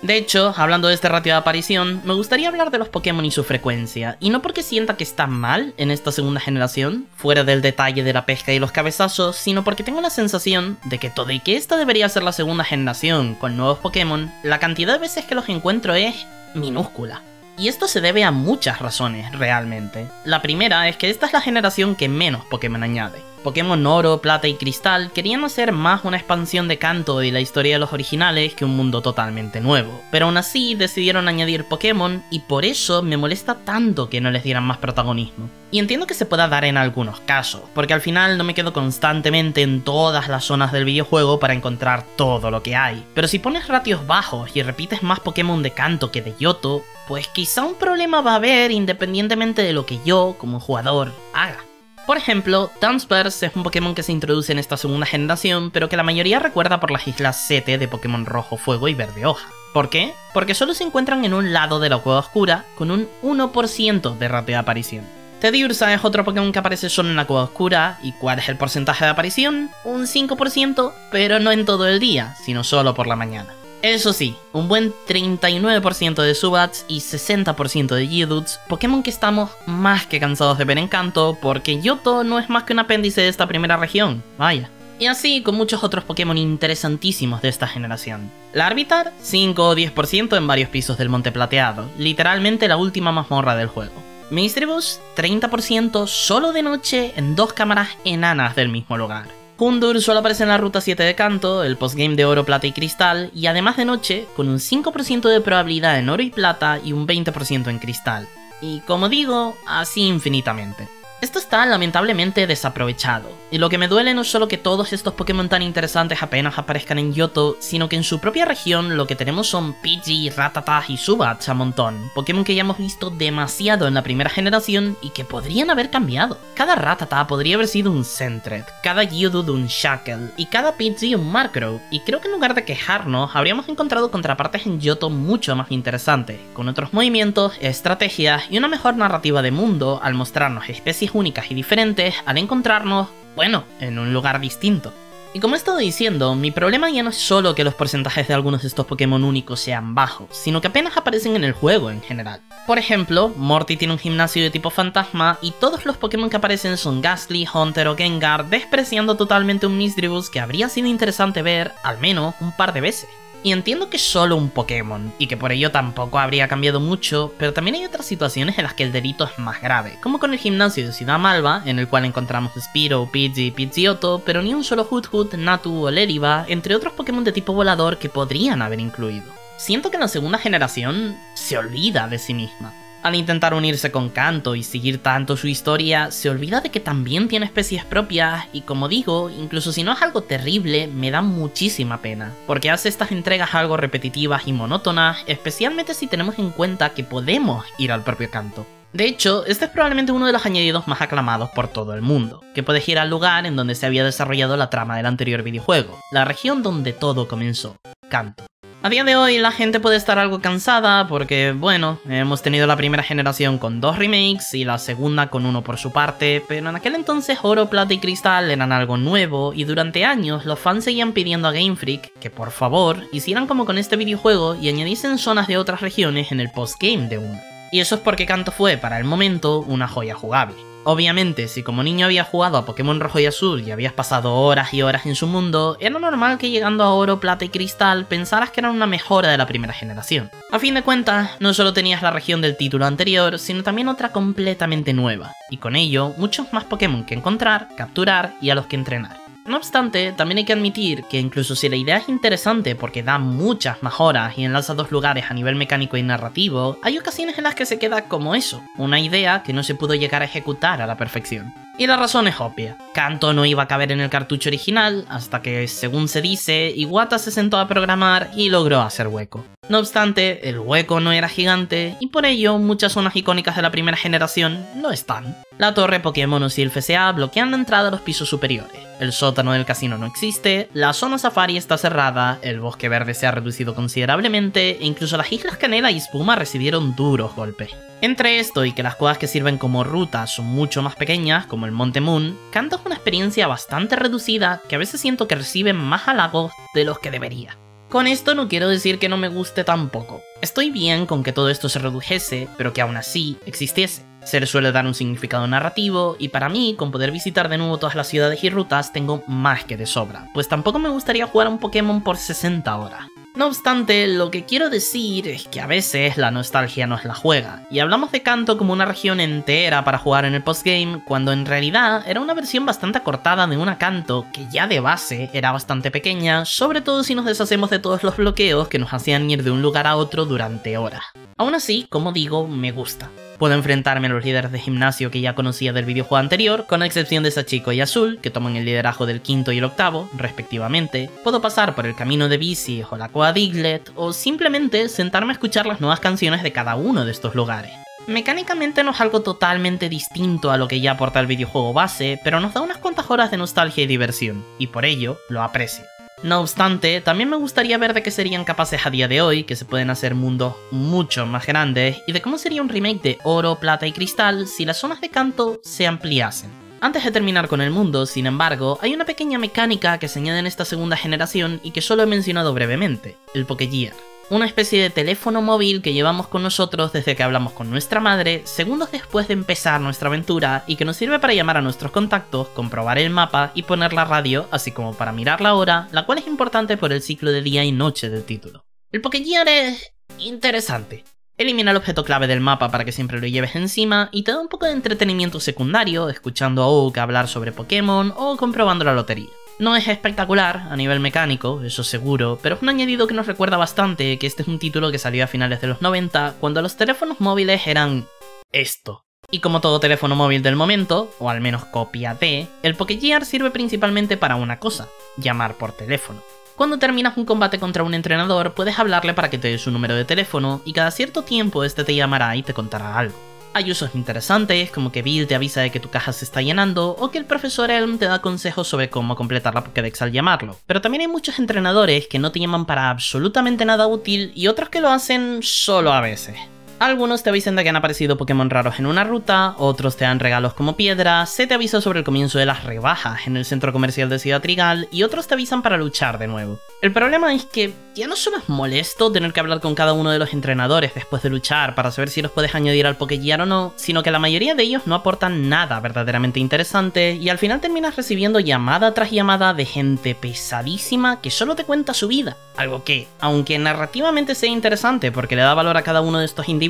S1: De hecho, hablando de este ratio de aparición, me gustaría hablar de los Pokémon y su frecuencia, y no porque sienta que está mal en esta segunda generación, fuera del detalle de la pesca y los cabezazos, sino porque tengo la sensación de que todo y que esta debería ser la segunda generación con nuevos Pokémon, la cantidad de veces que los encuentro es minúscula. Y esto se debe a muchas razones, realmente. La primera es que esta es la generación que menos Pokémon añade. Pokémon Oro, Plata y Cristal querían hacer más una expansión de canto y la historia de los originales que un mundo totalmente nuevo, pero aún así decidieron añadir Pokémon y por eso me molesta tanto que no les dieran más protagonismo. Y entiendo que se pueda dar en algunos casos, porque al final no me quedo constantemente en todas las zonas del videojuego para encontrar todo lo que hay, pero si pones ratios bajos y repites más Pokémon de canto que de Yoto, pues quizá un problema va a haber independientemente de lo que yo, como jugador, haga. Por ejemplo, Dunsparce es un Pokémon que se introduce en esta segunda generación, pero que la mayoría recuerda por las islas Sete de Pokémon Rojo Fuego y Verde Hoja. ¿Por qué? Porque solo se encuentran en un lado de la cueva oscura, con un 1% de de aparición. Teddiursa es otro Pokémon que aparece solo en la cueva oscura, ¿y cuál es el porcentaje de aparición? Un 5%, pero no en todo el día, sino solo por la mañana. Eso sí, un buen 39% de Subats y 60% de Geodudes, Pokémon que estamos más que cansados de ver en Kanto, porque Yoto no es más que un apéndice de esta primera región, vaya. Y así con muchos otros Pokémon interesantísimos de esta generación. Larvitar, 5 o 10% en varios pisos del Monte Plateado, literalmente la última mazmorra del juego. Mistribus, 30% solo de noche en dos cámaras enanas del mismo lugar. Kundur solo aparece en la ruta 7 de Canto, el postgame de oro, plata y cristal, y además de noche, con un 5% de probabilidad en oro y plata y un 20% en cristal. Y como digo, así infinitamente. Esto está lamentablemente desaprovechado, y lo que me duele no es solo que todos estos Pokémon tan interesantes apenas aparezcan en Yoto, sino que en su propia región lo que tenemos son Pidgey, Rattata y Subats a montón, Pokémon que ya hemos visto demasiado en la primera generación y que podrían haber cambiado. Cada Rattata podría haber sido un Sentret, cada Geodude un Shackle, y cada Pidgey un Markrow, y creo que en lugar de quejarnos, habríamos encontrado contrapartes en Yoto mucho más interesantes, con otros movimientos, estrategias y una mejor narrativa de mundo al mostrarnos especies únicas y diferentes al encontrarnos, bueno, en un lugar distinto. Y como he estado diciendo, mi problema ya no es solo que los porcentajes de algunos de estos Pokémon únicos sean bajos, sino que apenas aparecen en el juego en general. Por ejemplo, Morty tiene un gimnasio de tipo fantasma y todos los Pokémon que aparecen son Ghastly, Hunter o Gengar, despreciando totalmente un Misdreavus que habría sido interesante ver al menos un par de veces. Y entiendo que es solo un Pokémon, y que por ello tampoco habría cambiado mucho, pero también hay otras situaciones en las que el delito es más grave, como con el gimnasio de Ciudad Malva, en el cual encontramos Spiro, Pidgey, Pidgeotto, pero ni un solo Hoothoot, Natu o Leriva, entre otros Pokémon de tipo volador que podrían haber incluido. Siento que la segunda generación se olvida de sí misma. Al intentar unirse con Kanto y seguir tanto su historia, se olvida de que también tiene especies propias y como digo, incluso si no es algo terrible, me da muchísima pena, porque hace estas entregas algo repetitivas y monótonas, especialmente si tenemos en cuenta que podemos ir al propio Kanto. De hecho, este es probablemente uno de los añadidos más aclamados por todo el mundo, que puedes ir al lugar en donde se había desarrollado la trama del anterior videojuego, la región donde todo comenzó, Kanto. A día de hoy la gente puede estar algo cansada porque, bueno, hemos tenido la primera generación con dos remakes y la segunda con uno por su parte, pero en aquel entonces Oro, Plata y Cristal eran algo nuevo y durante años los fans seguían pidiendo a Game Freak que por favor hicieran como con este videojuego y añadiesen zonas de otras regiones en el postgame de uno. Y eso es porque Kanto fue para el momento una joya jugable. Obviamente, si como niño habías jugado a Pokémon Rojo y Azul y habías pasado horas y horas en su mundo, era normal que llegando a Oro, Plata y Cristal pensaras que era una mejora de la primera generación. A fin de cuentas, no solo tenías la región del título anterior, sino también otra completamente nueva, y con ello muchos más Pokémon que encontrar, capturar y a los que entrenar. No obstante, también hay que admitir que incluso si la idea es interesante porque da muchas mejoras y enlaza dos lugares a nivel mecánico y narrativo, hay ocasiones en las que se queda como eso, una idea que no se pudo llegar a ejecutar a la perfección. Y la razón es obvia. Kanto no iba a caber en el cartucho original hasta que, según se dice, Iwata se sentó a programar y logró hacer hueco. No obstante, el hueco no era gigante y por ello muchas zonas icónicas de la primera generación no están. La torre Pokémon o FCA bloquean la entrada a los pisos superiores, el sótano del casino no existe, la zona safari está cerrada, el bosque verde se ha reducido considerablemente e incluso las islas Canela y Espuma recibieron duros golpes. Entre esto y que las cuevas que sirven como ruta son mucho más pequeñas, como el Monte Moon, Kanto es una experiencia bastante reducida que a veces siento que recibe más halagos de los que debería. Con esto no quiero decir que no me guste tampoco. Estoy bien con que todo esto se redujese, pero que aún así existiese. Se le suele dar un significado narrativo, y para mí, con poder visitar de nuevo todas las ciudades y rutas, tengo más que de sobra, pues tampoco me gustaría jugar a un Pokémon por 60 horas. No obstante, lo que quiero decir es que a veces la nostalgia nos la juega, y hablamos de Kanto como una región entera para jugar en el postgame, cuando en realidad era una versión bastante acortada de una Kanto que ya de base era bastante pequeña, sobre todo si nos deshacemos de todos los bloqueos que nos hacían ir de un lugar a otro durante horas. Aún así, como digo, me gusta. Puedo enfrentarme a los líderes de gimnasio que ya conocía del videojuego anterior, con excepción de Sachiko y Azul, que toman el liderazgo del quinto y el octavo, respectivamente. Puedo pasar por el camino de bici o la Coa Diglett, o simplemente sentarme a escuchar las nuevas canciones de cada uno de estos lugares. Mecánicamente no es algo totalmente distinto a lo que ya aporta el videojuego base, pero nos da unas cuantas horas de nostalgia y diversión, y por ello lo aprecio. No obstante, también me gustaría ver de qué serían capaces a día de hoy, que se pueden hacer mundos mucho más grandes, y de cómo sería un remake de Oro, Plata y Cristal si las zonas de canto se ampliasen. Antes de terminar con el mundo, sin embargo, hay una pequeña mecánica que se añade en esta segunda generación y que solo he mencionado brevemente, el Pokégear. Una especie de teléfono móvil que llevamos con nosotros desde que hablamos con nuestra madre, segundos después de empezar nuestra aventura y que nos sirve para llamar a nuestros contactos, comprobar el mapa y poner la radio, así como para mirar la hora, la cual es importante por el ciclo de día y noche del título. El Pokégear es interesante. Elimina el objeto clave del mapa para que siempre lo lleves encima y te da un poco de entretenimiento secundario, escuchando a Oak hablar sobre Pokémon o comprobando la lotería. No es espectacular a nivel mecánico, eso seguro, pero es un añadido que nos recuerda bastante que este es un título que salió a finales de los 90, cuando los teléfonos móviles eran esto. Y como todo teléfono móvil del momento, o al menos copia de, el Pokégear sirve principalmente para una cosa, llamar por teléfono. Cuando terminas un combate contra un entrenador, puedes hablarle para que te dé su número de teléfono y cada cierto tiempo este te llamará y te contará algo. Hay usos interesantes, como que Bill te avisa de que tu caja se está llenando, o que el profesor Elm te da consejos sobre cómo completar la Pokédex al llamarlo. Pero también hay muchos entrenadores que no te llaman para absolutamente nada útil y otros que lo hacen solo a veces. Algunos te avisan de que han aparecido Pokémon raros en una ruta, otros te dan regalos como piedras, se te avisa sobre el comienzo de las rebajas en el centro comercial de Ciudad Trigal y otros te avisan para luchar de nuevo. El problema es que ya no solo es molesto tener que hablar con cada uno de los entrenadores después de luchar para saber si los puedes añadir al Pokégear o no, sino que la mayoría de ellos no aportan nada verdaderamente interesante y al final terminas recibiendo llamada tras llamada de gente pesadísima que solo te cuenta su vida. Algo que, aunque narrativamente sea interesante porque le da valor a cada uno de estos individuos,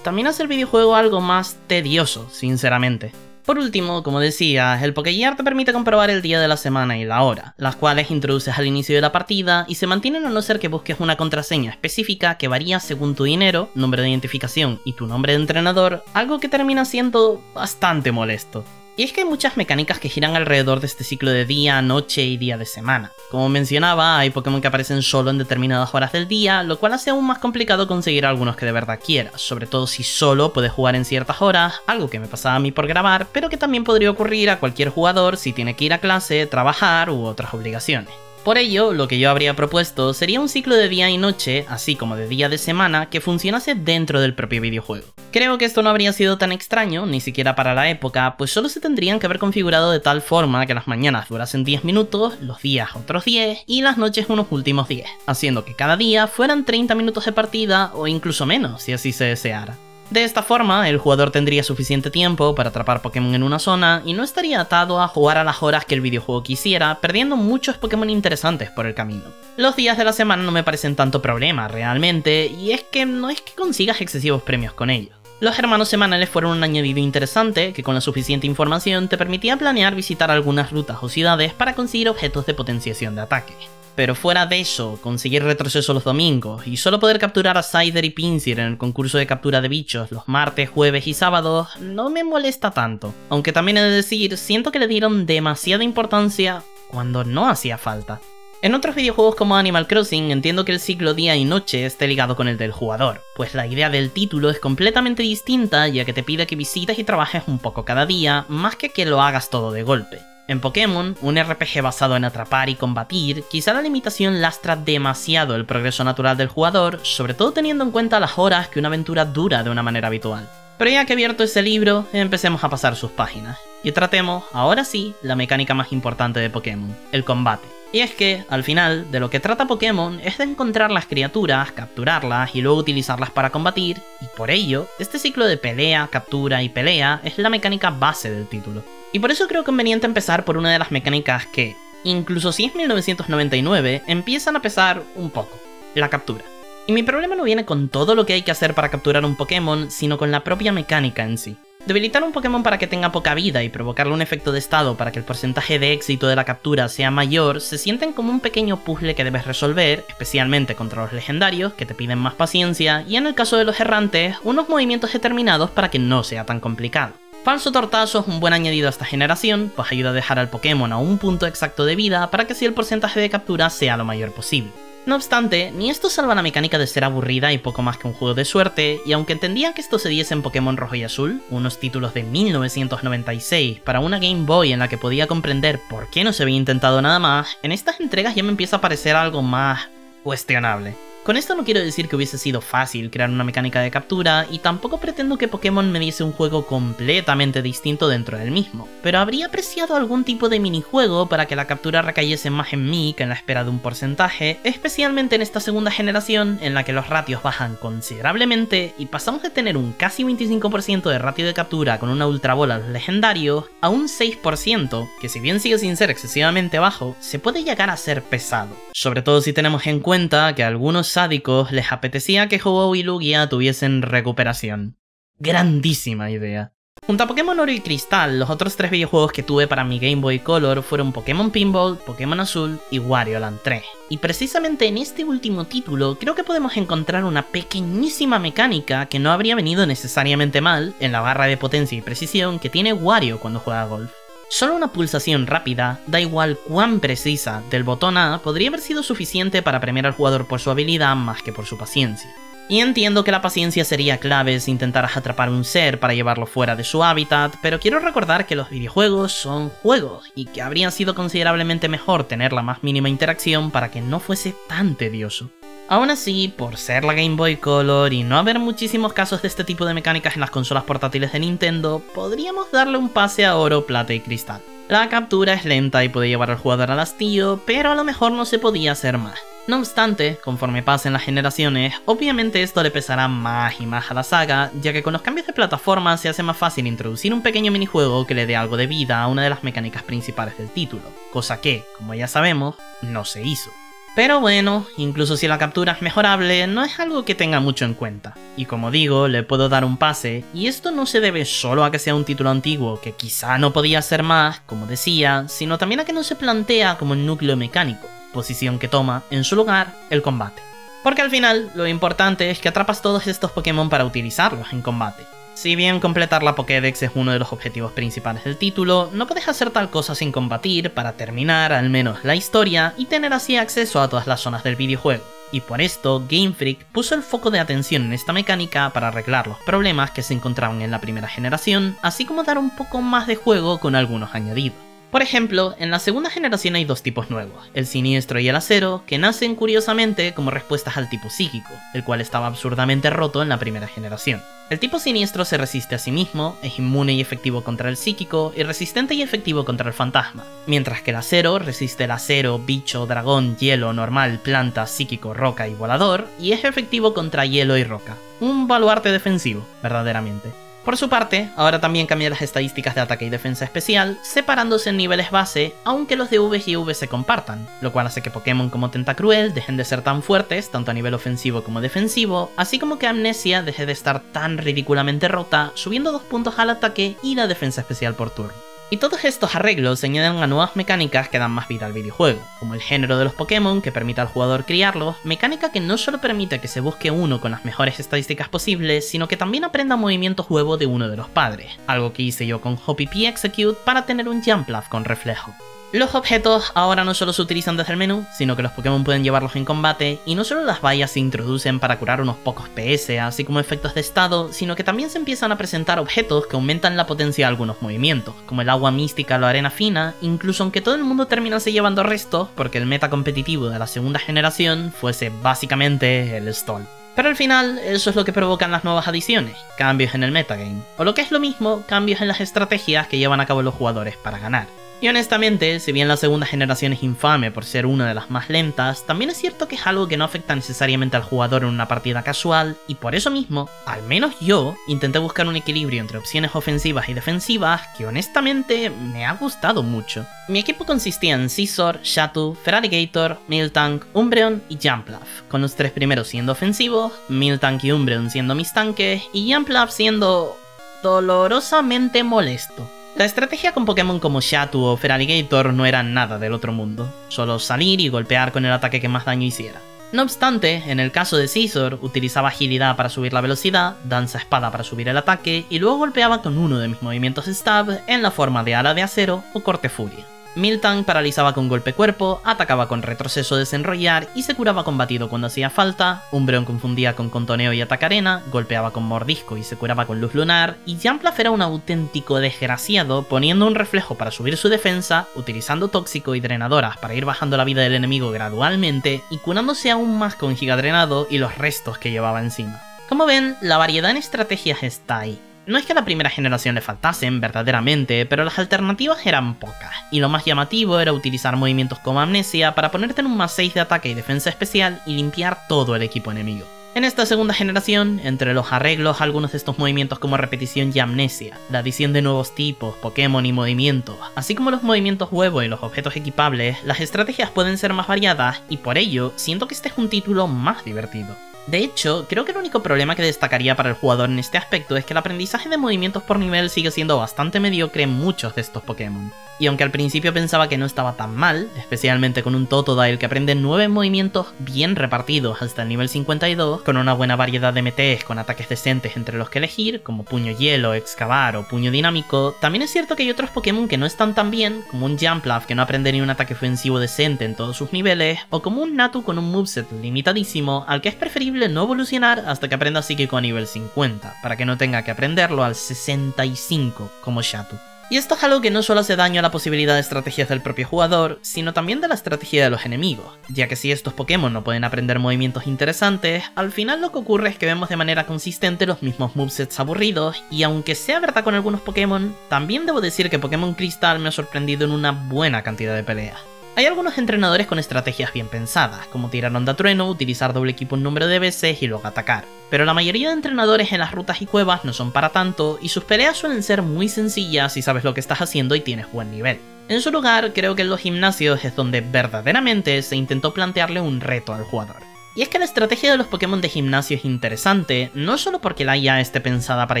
S1: también hace el videojuego algo más tedioso, sinceramente. Por último, como decía, el Pokégear te permite comprobar el día de la semana y la hora, las cuales introduces al inicio de la partida y se mantienen a no ser que busques una contraseña específica que varía según tu dinero, número de identificación y tu nombre de entrenador, algo que termina siendo bastante molesto. Y es que hay muchas mecánicas que giran alrededor de este ciclo de día, noche y día de semana. Como mencionaba, hay Pokémon que aparecen solo en determinadas horas del día, lo cual hace aún más complicado conseguir algunos que de verdad quieras, sobre todo si solo puedes jugar en ciertas horas, algo que me pasaba a mí por grabar, pero que también podría ocurrir a cualquier jugador si tiene que ir a clase, trabajar u otras obligaciones. Por ello, lo que yo habría propuesto sería un ciclo de día y noche, así como de día de semana, que funcionase dentro del propio videojuego. Creo que esto no habría sido tan extraño, ni siquiera para la época, pues solo se tendrían que haber configurado de tal forma que las mañanas durasen 10 minutos, los días otros 10 y las noches unos últimos 10, haciendo que cada día fueran 30 minutos de partida o incluso menos, si así se deseara. De esta forma, el jugador tendría suficiente tiempo para atrapar Pokémon en una zona y no estaría atado a jugar a las horas que el videojuego quisiera, perdiendo muchos Pokémon interesantes por el camino. Los días de la semana no me parecen tanto problema realmente, y es que no es que consigas excesivos premios con ellos. Los hermanos semanales fueron un añadido interesante que con la suficiente información te permitía planear visitar algunas rutas o ciudades para conseguir objetos de potenciación de ataque. Pero fuera de eso, conseguir retroceso los domingos y solo poder capturar a Cider y Pinsir en el concurso de captura de bichos los martes, jueves y sábados no me molesta tanto. Aunque también he de decir, siento que le dieron demasiada importancia cuando no hacía falta. En otros videojuegos como Animal Crossing entiendo que el ciclo día y noche esté ligado con el del jugador, pues la idea del título es completamente distinta ya que te pide que visites y trabajes un poco cada día, más que que lo hagas todo de golpe. En Pokémon, un RPG basado en atrapar y combatir, quizá la limitación lastra demasiado el progreso natural del jugador, sobre todo teniendo en cuenta las horas que una aventura dura de una manera habitual. Pero ya que he abierto ese libro, empecemos a pasar sus páginas, y tratemos, ahora sí, la mecánica más importante de Pokémon, el combate. Y es que, al final, de lo que trata Pokémon es de encontrar las criaturas, capturarlas y luego utilizarlas para combatir, y por ello, este ciclo de pelea, captura y pelea es la mecánica base del título. Y por eso creo conveniente empezar por una de las mecánicas que, incluso si es 1999, empiezan a pesar un poco, la captura. Y mi problema no viene con todo lo que hay que hacer para capturar un Pokémon, sino con la propia mecánica en sí. Debilitar un Pokémon para que tenga poca vida y provocarle un efecto de estado para que el porcentaje de éxito de la captura sea mayor se sienten como un pequeño puzzle que debes resolver, especialmente contra los legendarios, que te piden más paciencia, y en el caso de los errantes, unos movimientos determinados para que no sea tan complicado. Falso Tortazo es un buen añadido a esta generación, pues ayuda a dejar al Pokémon a un punto exacto de vida para que así el porcentaje de captura sea lo mayor posible. No obstante, ni esto salva la mecánica de ser aburrida y poco más que un juego de suerte, y aunque entendía que esto se diese en Pokémon Rojo y Azul, unos títulos de 1996 para una Game Boy en la que podía comprender por qué no se había intentado nada más, en estas entregas ya me empieza a parecer algo más cuestionable. Con esto no quiero decir que hubiese sido fácil crear una mecánica de captura y tampoco pretendo que Pokémon me diese un juego completamente distinto dentro del mismo, pero habría apreciado algún tipo de minijuego para que la captura recayese más en mí que en la espera de un porcentaje, especialmente en esta segunda generación en la que los ratios bajan considerablemente y pasamos de tener un casi 25% de ratio de captura con una Ultra Bola legendario a un 6%, que si bien sigue sin ser excesivamente bajo, se puede llegar a ser pesado, sobre todo si tenemos en cuenta que algunos sádicos les apetecía que Ho-Oh y Lugia tuviesen recuperación. Grandísima idea. Junto a Pokémon Oro y Cristal, los otros tres videojuegos que tuve para mi Game Boy Color fueron Pokémon Pinball, Pokémon Azul y Wario Land 3. Y precisamente en este último título creo que podemos encontrar una pequeñísima mecánica que no habría venido necesariamente mal en la barra de potencia y precisión que tiene Wario cuando juega golf. Solo una pulsación rápida, da igual cuán precisa, del botón A podría haber sido suficiente para premiar al jugador por su habilidad más que por su paciencia. Y entiendo que la paciencia sería clave si intentaras atrapar un ser para llevarlo fuera de su hábitat, pero quiero recordar que los videojuegos son juegos y que habría sido considerablemente mejor tener la más mínima interacción para que no fuese tan tedioso. Aún así, por ser la Game Boy Color y no haber muchísimos casos de este tipo de mecánicas en las consolas portátiles de Nintendo, podríamos darle un pase a oro, plata y cristal. La captura es lenta y puede llevar al jugador al hastío, pero a lo mejor no se podía hacer más. No obstante, conforme pasen las generaciones, obviamente esto le pesará más y más a la saga, ya que con los cambios de plataforma se hace más fácil introducir un pequeño minijuego que le dé algo de vida a una de las mecánicas principales del título, cosa que, como ya sabemos, no se hizo. Pero bueno, incluso si la captura es mejorable, no es algo que tenga mucho en cuenta. Y como digo, le puedo dar un pase, y esto no se debe solo a que sea un título antiguo, que quizá no podía ser más, como decía, sino también a que no se plantea como el núcleo mecánico, posición que toma, en su lugar, el combate. Porque al final, lo importante es que atrapas todos estos Pokémon para utilizarlos en combate. Si bien completar la Pokédex es uno de los objetivos principales del título, no puedes hacer tal cosa sin combatir para terminar al menos la historia y tener así acceso a todas las zonas del videojuego. Y por esto, Game Freak puso el foco de atención en esta mecánica para arreglar los problemas que se encontraban en la primera generación, así como dar un poco más de juego con algunos añadidos. Por ejemplo, en la segunda generación hay dos tipos nuevos, el siniestro y el acero, que nacen curiosamente como respuestas al tipo psíquico, el cual estaba absurdamente roto en la primera generación. El tipo siniestro se resiste a sí mismo, es inmune y efectivo contra el psíquico y resistente y efectivo contra el fantasma, mientras que el acero resiste el acero, bicho, dragón, hielo, normal, planta, psíquico, roca y volador, y es efectivo contra hielo y roca. Un baluarte defensivo, verdaderamente. Por su parte, ahora también cambia las estadísticas de ataque y defensa especial, separándose en niveles base, aunque los de V y V se compartan, lo cual hace que Pokémon como Tentacruel dejen de ser tan fuertes, tanto a nivel ofensivo como defensivo, así como que Amnesia deje de estar tan ridículamente rota, subiendo dos puntos al ataque y la defensa especial por turno. Y todos estos arreglos se añaden a nuevas mecánicas que dan más vida al videojuego, como el género de los Pokémon que permite al jugador criarlos, mecánica que no solo permite que se busque uno con las mejores estadísticas posibles, sino que también aprenda movimientos huevo de uno de los padres, algo que hice yo con Hoppy P Execute para tener un Jump con reflejo. Los objetos ahora no solo se utilizan desde el menú, sino que los Pokémon pueden llevarlos en combate, y no solo las vallas se introducen para curar unos pocos PS, así como efectos de estado, sino que también se empiezan a presentar objetos que aumentan la potencia de algunos movimientos, como el agua mística o la arena fina, incluso aunque todo el mundo terminase llevando restos, porque el meta competitivo de la segunda generación fuese básicamente el stall. Pero al final, eso es lo que provocan las nuevas adiciones, cambios en el metagame, o lo que es lo mismo, cambios en las estrategias que llevan a cabo los jugadores para ganar. Y honestamente, si bien la segunda generación es infame por ser una de las más lentas, también es cierto que es algo que no afecta necesariamente al jugador en una partida casual, y por eso mismo, al menos yo, intenté buscar un equilibrio entre opciones ofensivas y defensivas que honestamente me ha gustado mucho. Mi equipo consistía en Scizor, Shatu, Feraligator, Miltank, Umbreon y Jumpluff, con los tres primeros siendo ofensivos, Miltank y Umbreon siendo mis tanques, y Jumpluff siendo... dolorosamente molesto. La estrategia con Pokémon como Shatu o Feraligator no era nada del otro mundo, solo salir y golpear con el ataque que más daño hiciera. No obstante, en el caso de Scizor, utilizaba agilidad para subir la velocidad, danza espada para subir el ataque y luego golpeaba con uno de mis movimientos stab en la forma de ala de acero o corte furia. Miltank paralizaba con golpe cuerpo, atacaba con retroceso desenrollar y se curaba con batido cuando hacía falta, Umbreon confundía con contoneo y atacarena, golpeaba con mordisco y se curaba con luz lunar, y Jamplaf era un auténtico desgraciado poniendo un reflejo para subir su defensa, utilizando tóxico y drenadoras para ir bajando la vida del enemigo gradualmente y curándose aún más con gigadrenado y los restos que llevaba encima. Como ven, la variedad en estrategias está ahí, no es que a la primera generación le faltasen, verdaderamente, pero las alternativas eran pocas, y lo más llamativo era utilizar movimientos como Amnesia para ponerte en un más 6 de ataque y defensa especial y limpiar todo el equipo enemigo. En esta segunda generación, entre los arreglos, algunos de estos movimientos como repetición y amnesia, la adición de nuevos tipos, Pokémon y movimientos, así como los movimientos huevo y los objetos equipables, las estrategias pueden ser más variadas y por ello siento que este es un título más divertido. De hecho, creo que el único problema que destacaría para el jugador en este aspecto es que el aprendizaje de movimientos por nivel sigue siendo bastante mediocre en muchos de estos Pokémon. Y aunque al principio pensaba que no estaba tan mal, especialmente con un Totodile que aprende 9 movimientos bien repartidos hasta el nivel 52, con una buena variedad de MTs con ataques decentes entre los que elegir, como Puño Hielo, Excavar o Puño Dinámico, también es cierto que hay otros Pokémon que no están tan bien, como un Jumpluff que no aprende ni un ataque ofensivo decente en todos sus niveles, o como un Natu con un moveset limitadísimo al que es preferible no evolucionar hasta que aprenda Psíquico a nivel 50, para que no tenga que aprenderlo al 65 como Shatu. Y esto es algo que no solo hace daño a la posibilidad de estrategias del propio jugador, sino también de la estrategia de los enemigos, ya que si estos Pokémon no pueden aprender movimientos interesantes, al final lo que ocurre es que vemos de manera consistente los mismos movesets aburridos, y aunque sea verdad con algunos Pokémon, también debo decir que Pokémon Crystal me ha sorprendido en una buena cantidad de peleas. Hay algunos entrenadores con estrategias bien pensadas, como tirar onda trueno, utilizar doble equipo un número de veces y luego atacar. Pero la mayoría de entrenadores en las rutas y cuevas no son para tanto, y sus peleas suelen ser muy sencillas si sabes lo que estás haciendo y tienes buen nivel. En su lugar, creo que en los gimnasios es donde verdaderamente se intentó plantearle un reto al jugador. Y es que la estrategia de los Pokémon de gimnasio es interesante, no solo porque la IA esté pensada para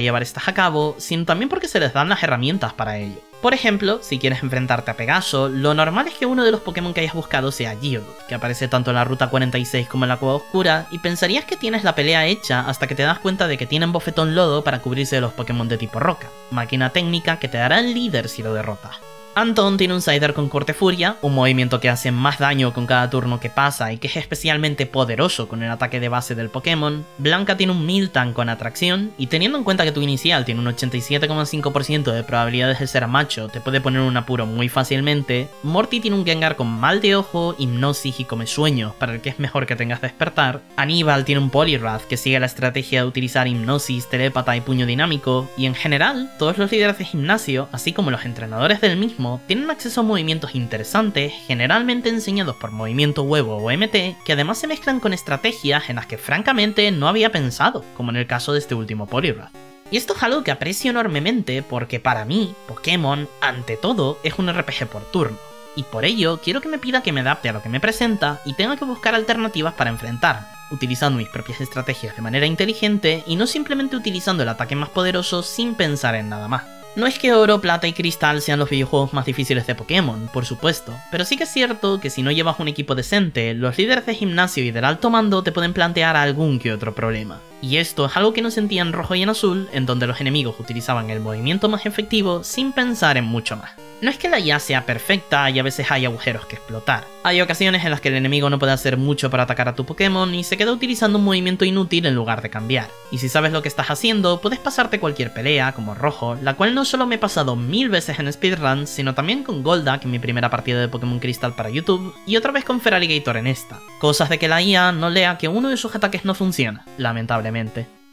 S1: llevar estas a cabo, sino también porque se les dan las herramientas para ello. Por ejemplo, si quieres enfrentarte a Pegaso, lo normal es que uno de los Pokémon que hayas buscado sea Geodude, que aparece tanto en la Ruta 46 como en la Cueva Oscura, y pensarías que tienes la pelea hecha hasta que te das cuenta de que tienen bofetón lodo para cubrirse de los Pokémon de tipo roca, máquina técnica que te dará el líder si lo derrotas. Anton tiene un Sider con Corte Furia, un movimiento que hace más daño con cada turno que pasa y que es especialmente poderoso con el ataque de base del Pokémon. Blanca tiene un Miltank con Atracción, y teniendo en cuenta que tu inicial tiene un 87,5% de probabilidades de ser macho, te puede poner un apuro muy fácilmente. Morty tiene un Gengar con Mal de Ojo, Hipnosis y Come Sueños, para el que es mejor que tengas Despertar. Aníbal tiene un Poliwrath que sigue la estrategia de utilizar Hipnosis, Telepata y Puño Dinámico, y en general, todos los líderes de gimnasio, así como los entrenadores del mismo, tienen acceso a movimientos interesantes, generalmente enseñados por Movimiento Huevo o MT, que además se mezclan con estrategias en las que francamente no había pensado, como en el caso de este último Poliwrath. Y esto es algo que aprecio enormemente porque para mí, Pokémon, ante todo, es un RPG por turno. Y por ello, quiero que me pida que me adapte a lo que me presenta y tenga que buscar alternativas para enfrentarme, utilizando mis propias estrategias de manera inteligente y no simplemente utilizando el ataque más poderoso sin pensar en nada más. No es que oro, plata y cristal sean los videojuegos más difíciles de Pokémon, por supuesto, pero sí que es cierto que si no llevas un equipo decente, los líderes de gimnasio y del alto mando te pueden plantear algún que otro problema. Y esto es algo que no sentía en rojo y en azul, en donde los enemigos utilizaban el movimiento más efectivo sin pensar en mucho más. No es que la IA sea perfecta y a veces hay agujeros que explotar. Hay ocasiones en las que el enemigo no puede hacer mucho para atacar a tu Pokémon y se queda utilizando un movimiento inútil en lugar de cambiar. Y si sabes lo que estás haciendo, puedes pasarte cualquier pelea, como rojo, la cual no solo me he pasado mil veces en speedruns, sino también con Goldak en mi primera partida de Pokémon Crystal para YouTube, y otra vez con Feraligator en esta. Cosas de que la IA no lea que uno de sus ataques no funciona, lamentablemente.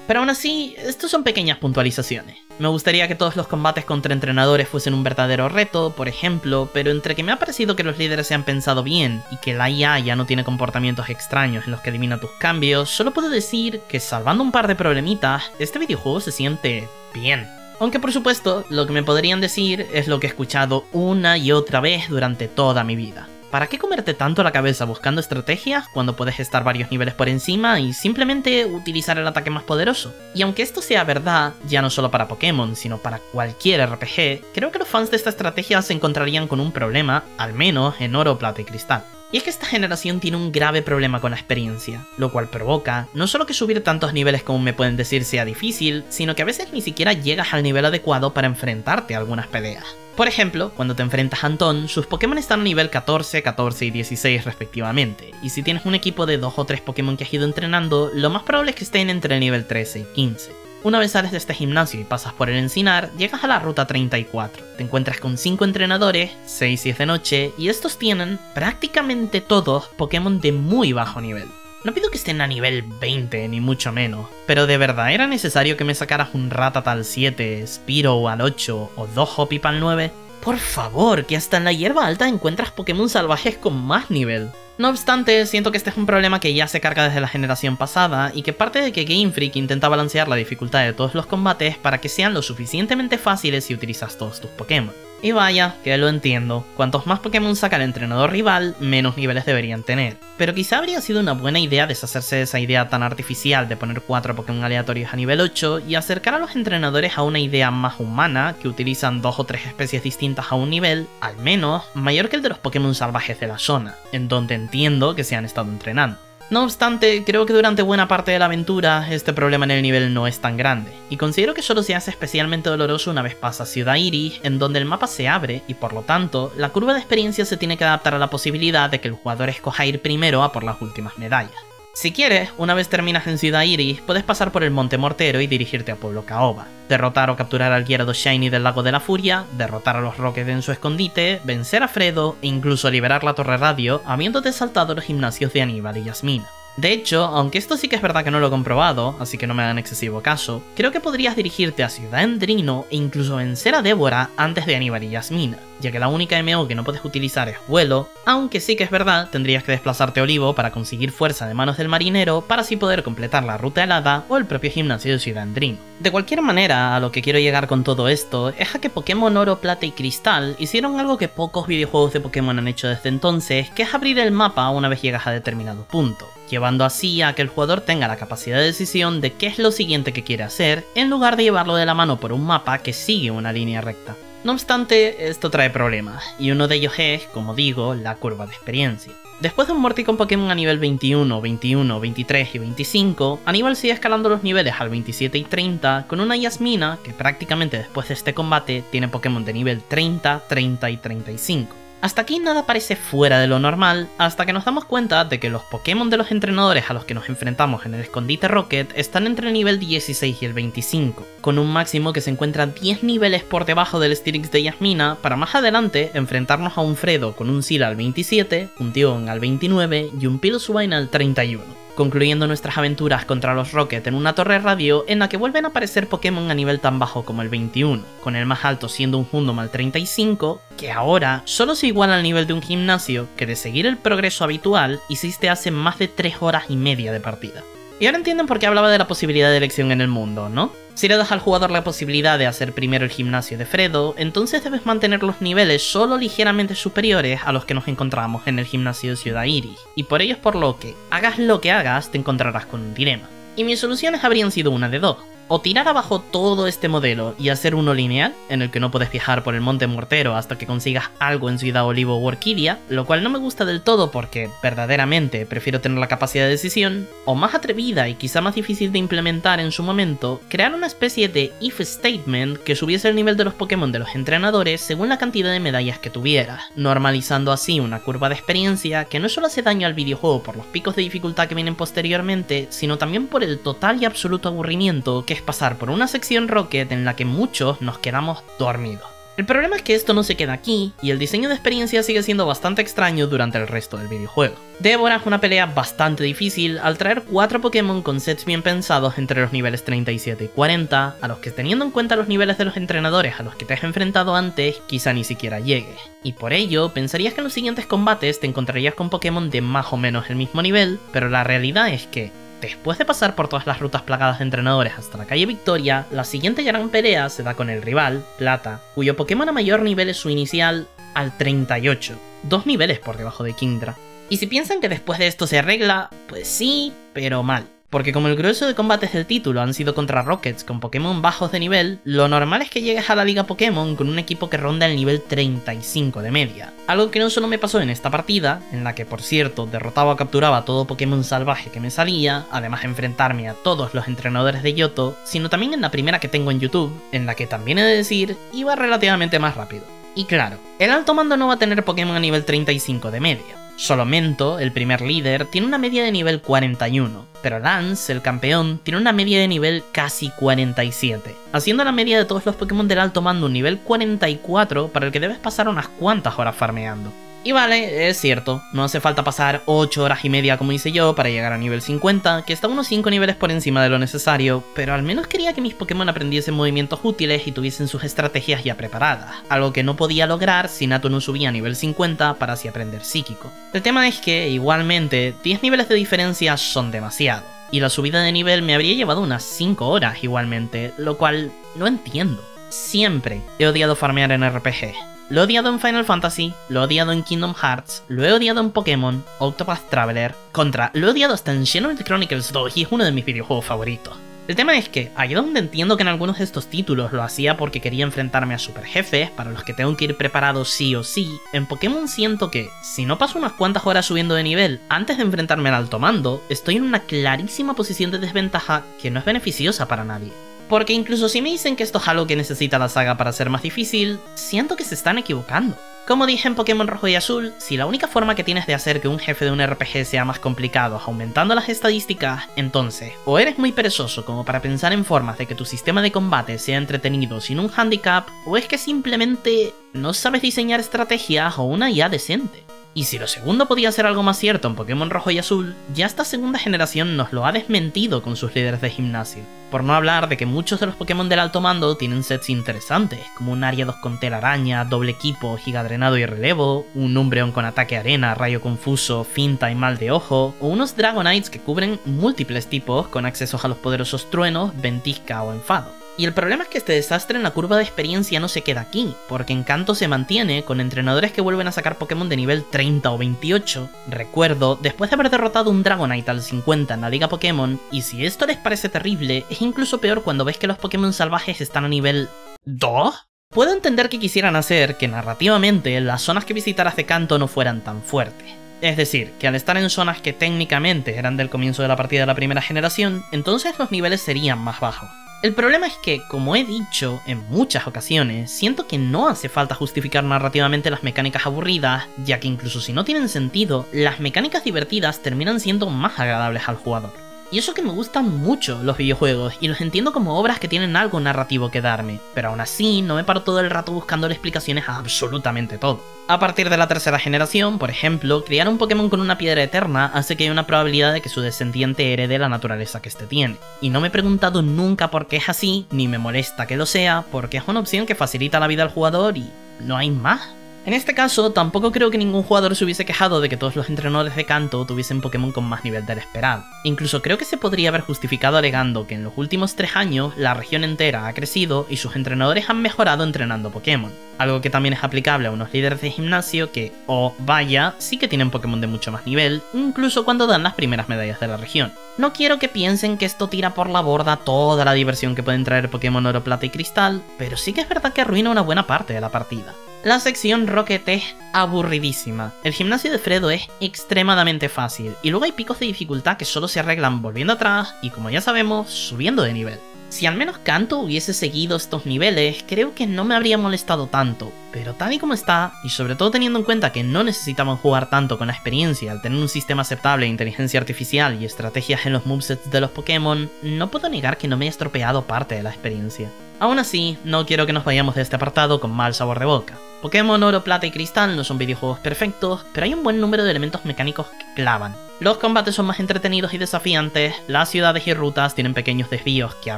S1: Pero aún así, estos son pequeñas puntualizaciones. Me gustaría que todos los combates contra entrenadores fuesen un verdadero reto, por ejemplo, pero entre que me ha parecido que los líderes se han pensado bien y que la IA ya no tiene comportamientos extraños en los que adivina tus cambios, solo puedo decir que salvando un par de problemitas, este videojuego se siente bien. Aunque por supuesto, lo que me podrían decir es lo que he escuchado una y otra vez durante toda mi vida. ¿Para qué comerte tanto la cabeza buscando estrategias cuando puedes estar varios niveles por encima y simplemente utilizar el ataque más poderoso? Y aunque esto sea verdad, ya no solo para Pokémon, sino para cualquier RPG, creo que los fans de esta estrategia se encontrarían con un problema, al menos en oro, plata y cristal. Y es que esta generación tiene un grave problema con la experiencia, lo cual provoca no solo que subir tantos niveles como me pueden decir sea difícil, sino que a veces ni siquiera llegas al nivel adecuado para enfrentarte a algunas peleas. Por ejemplo, cuando te enfrentas a Anton, sus Pokémon están a nivel 14, 14 y 16 respectivamente, y si tienes un equipo de 2 o 3 Pokémon que has ido entrenando, lo más probable es que estén entre el nivel 13 y 15. Una vez sales de este gimnasio y pasas por el encinar, llegas a la ruta 34. Te encuentras con 5 entrenadores, 6 si es de noche, y estos tienen prácticamente todos Pokémon de muy bajo nivel. No pido que estén a nivel 20, ni mucho menos, pero de verdad era necesario que me sacaras un Rattata al 7, Spiro al 8 o dos Hoppip al 9. Por favor, que hasta en la hierba alta encuentras Pokémon salvajes con más nivel. No obstante, siento que este es un problema que ya se carga desde la generación pasada y que parte de que Game Freak intenta balancear la dificultad de todos los combates para que sean lo suficientemente fáciles si utilizas todos tus Pokémon. Y vaya, que lo entiendo, cuantos más Pokémon saca el entrenador rival, menos niveles deberían tener. Pero quizá habría sido una buena idea deshacerse de esa idea tan artificial de poner 4 Pokémon aleatorios a nivel 8 y acercar a los entrenadores a una idea más humana, que utilizan dos o tres especies distintas a un nivel, al menos, mayor que el de los Pokémon salvajes de la zona, en donde entiendo que se han estado entrenando. No obstante, creo que durante buena parte de la aventura este problema en el nivel no es tan grande, y considero que solo se hace especialmente doloroso una vez pasa Ciudad Iris, en donde el mapa se abre y por lo tanto, la curva de experiencia se tiene que adaptar a la posibilidad de que el jugador escoja ir primero a por las últimas medallas. Si quieres, una vez terminas en Ciudad Iris, puedes pasar por el Monte Mortero y dirigirte a Pueblo Caoba. Derrotar o capturar al Gyarados Shiny del Lago de la Furia, derrotar a los Rockets en su escondite, vencer a Fredo e incluso liberar la Torre Radio habiéndote saltado los gimnasios de Aníbal y Yasmina. De hecho, aunque esto sí que es verdad que no lo he comprobado, así que no me hagan excesivo caso, creo que podrías dirigirte a Ciudad Endrino e incluso vencer a Débora antes de Aníbal y Yasmina, ya que la única MO que no puedes utilizar es vuelo, aunque sí que es verdad, tendrías que desplazarte a Olivo para conseguir fuerza de manos del marinero para así poder completar la ruta helada o el propio gimnasio de Ciudad Endrino. De cualquier manera, a lo que quiero llegar con todo esto es a que Pokémon Oro, Plata y Cristal hicieron algo que pocos videojuegos de Pokémon han hecho desde entonces, que es abrir el mapa una vez llegas a determinado punto llevando así a que el jugador tenga la capacidad de decisión de qué es lo siguiente que quiere hacer, en lugar de llevarlo de la mano por un mapa que sigue una línea recta. No obstante, esto trae problemas, y uno de ellos es, como digo, la curva de experiencia. Después de un con Pokémon a nivel 21, 21, 23 y 25, Aníbal sigue escalando los niveles al 27 y 30 con una Yasmina que prácticamente después de este combate tiene Pokémon de nivel 30, 30 y 35. Hasta aquí nada parece fuera de lo normal, hasta que nos damos cuenta de que los Pokémon de los entrenadores a los que nos enfrentamos en el escondite Rocket están entre el nivel 16 y el 25, con un máximo que se encuentra 10 niveles por debajo del Styrix de Yasmina, para más adelante enfrentarnos a un Fredo con un Sil al 27, un Tion al 29 y un Piloswine al 31 concluyendo nuestras aventuras contra los Rocket en una torre radio en la que vuelven a aparecer Pokémon a nivel tan bajo como el 21, con el más alto siendo un Hundom al 35, que ahora solo se iguala al nivel de un gimnasio que de seguir el progreso habitual hiciste hace más de 3 horas y media de partida. Y ahora entienden por qué hablaba de la posibilidad de elección en el mundo, ¿no? Si le das al jugador la posibilidad de hacer primero el gimnasio de Fredo, entonces debes mantener los niveles solo ligeramente superiores a los que nos encontramos en el gimnasio de Ciudad Iris, y por ello es por lo que, hagas lo que hagas, te encontrarás con un dilema. Y mis soluciones habrían sido una de dos o tirar abajo todo este modelo y hacer uno lineal, en el que no puedes viajar por el Monte Mortero hasta que consigas algo en Ciudad Olivo o Orquídea, lo cual no me gusta del todo porque verdaderamente prefiero tener la capacidad de decisión, o más atrevida y quizá más difícil de implementar en su momento, crear una especie de if statement que subiese el nivel de los Pokémon de los entrenadores según la cantidad de medallas que tuvieras, normalizando así una curva de experiencia que no solo hace daño al videojuego por los picos de dificultad que vienen posteriormente, sino también por el total y absoluto aburrimiento que pasar por una sección Rocket en la que muchos nos quedamos dormidos. El problema es que esto no se queda aquí, y el diseño de experiencia sigue siendo bastante extraño durante el resto del videojuego. Débora es una pelea bastante difícil al traer 4 Pokémon con sets bien pensados entre los niveles 37 y 40, a los que teniendo en cuenta los niveles de los entrenadores a los que te has enfrentado antes, quizá ni siquiera llegues. Y por ello, pensarías que en los siguientes combates te encontrarías con Pokémon de más o menos el mismo nivel, pero la realidad es que, Después de pasar por todas las rutas plagadas de entrenadores hasta la calle Victoria, la siguiente gran pelea se da con el rival, Plata, cuyo Pokémon a mayor nivel es su inicial al 38, dos niveles por debajo de Kingdra. Y si piensan que después de esto se arregla, pues sí, pero mal. Porque como el grueso de combates del título han sido contra Rockets con Pokémon bajos de nivel, lo normal es que llegues a la liga Pokémon con un equipo que ronda el nivel 35 de media. Algo que no solo me pasó en esta partida, en la que por cierto derrotaba o capturaba todo Pokémon salvaje que me salía, además de enfrentarme a todos los entrenadores de Yoto, sino también en la primera que tengo en YouTube, en la que también he de decir, iba relativamente más rápido. Y claro, el alto mando no va a tener Pokémon a nivel 35 de media, Solomento, el primer líder, tiene una media de nivel 41, pero Lance, el campeón, tiene una media de nivel casi 47, haciendo la media de todos los Pokémon del alto mando un nivel 44 para el que debes pasar unas cuantas horas farmeando. Y vale, es cierto, no hace falta pasar 8 horas y media como hice yo para llegar a nivel 50, que está unos 5 niveles por encima de lo necesario, pero al menos quería que mis Pokémon aprendiesen movimientos útiles y tuviesen sus estrategias ya preparadas, algo que no podía lograr si Nato no subía a nivel 50 para así aprender psíquico. El tema es que, igualmente, 10 niveles de diferencia son demasiado, y la subida de nivel me habría llevado unas 5 horas igualmente, lo cual no entiendo. Siempre he odiado farmear en RPG, lo he odiado en Final Fantasy, lo he odiado en Kingdom Hearts, lo he odiado en Pokémon, Octopath Traveler, contra, lo he odiado hasta en Xenoblade Chronicles 2 y es uno de mis videojuegos favoritos. El tema es que, ahí donde entiendo que en algunos de estos títulos lo hacía porque quería enfrentarme a super jefes, para los que tengo que ir preparado sí o sí, en Pokémon siento que, si no paso unas cuantas horas subiendo de nivel antes de enfrentarme al alto mando, estoy en una clarísima posición de desventaja que no es beneficiosa para nadie. Porque incluso si me dicen que esto es algo que necesita la saga para ser más difícil, siento que se están equivocando. Como dije en Pokémon Rojo y Azul, si la única forma que tienes de hacer que un jefe de un RPG sea más complicado es aumentando las estadísticas, entonces, o eres muy perezoso como para pensar en formas de que tu sistema de combate sea entretenido sin un handicap, o es que simplemente no sabes diseñar estrategias o una IA decente. Y si lo segundo podía ser algo más cierto en Pokémon Rojo y Azul, ya esta segunda generación nos lo ha desmentido con sus líderes de gimnasio. Por no hablar de que muchos de los Pokémon del alto mando tienen sets interesantes, como un Área 2 con telaraña, doble equipo, gigadrenado y relevo, un Umbreon con ataque arena, rayo confuso, finta y mal de ojo, o unos Dragonites que cubren múltiples tipos con accesos a los poderosos truenos, ventisca o enfado. Y el problema es que este desastre en la curva de experiencia no se queda aquí, porque Encanto se mantiene con entrenadores que vuelven a sacar Pokémon de nivel 30 o 28. Recuerdo, después de haber derrotado un Dragonite al 50 en la Liga Pokémon, y si esto les parece terrible, es incluso peor cuando ves que los Pokémon salvajes están a nivel 2. Puedo entender que quisieran hacer que narrativamente las zonas que visitar de Canto no fueran tan fuertes. Es decir, que al estar en zonas que técnicamente eran del comienzo de la partida de la primera generación, entonces los niveles serían más bajos. El problema es que, como he dicho en muchas ocasiones, siento que no hace falta justificar narrativamente las mecánicas aburridas, ya que incluso si no tienen sentido, las mecánicas divertidas terminan siendo más agradables al jugador. Y eso que me gustan mucho los videojuegos y los entiendo como obras que tienen algo narrativo que darme, pero aún así no me paro todo el rato buscando explicaciones a absolutamente todo. A partir de la tercera generación, por ejemplo, criar un Pokémon con una piedra eterna hace que haya una probabilidad de que su descendiente herede la naturaleza que éste tiene. Y no me he preguntado nunca por qué es así, ni me molesta que lo sea, porque es una opción que facilita la vida al jugador y no hay más. En este caso, tampoco creo que ningún jugador se hubiese quejado de que todos los entrenadores de canto tuviesen Pokémon con más nivel del esperado. Incluso creo que se podría haber justificado alegando que en los últimos 3 años la región entera ha crecido y sus entrenadores han mejorado entrenando Pokémon. Algo que también es aplicable a unos líderes de gimnasio que, oh vaya, sí que tienen Pokémon de mucho más nivel, incluso cuando dan las primeras medallas de la región. No quiero que piensen que esto tira por la borda toda la diversión que pueden traer Pokémon Oro, Plata y Cristal, pero sí que es verdad que arruina una buena parte de la partida. La sección Rocket es aburridísima. El gimnasio de Fredo es extremadamente fácil, y luego hay picos de dificultad que solo se arreglan volviendo atrás y como ya sabemos, subiendo de nivel. Si al menos Kanto hubiese seguido estos niveles, creo que no me habría molestado tanto, pero tal y como está, y sobre todo teniendo en cuenta que no necesitaban jugar tanto con la experiencia al tener un sistema aceptable de inteligencia artificial y estrategias en los movesets de los Pokémon, no puedo negar que no me he estropeado parte de la experiencia. Aún así, no quiero que nos vayamos de este apartado con mal sabor de boca. Pokémon Oro, Plata y Cristal no son videojuegos perfectos, pero hay un buen número de elementos mecánicos que clavan. Los combates son más entretenidos y desafiantes, las ciudades y rutas tienen pequeños desvíos que a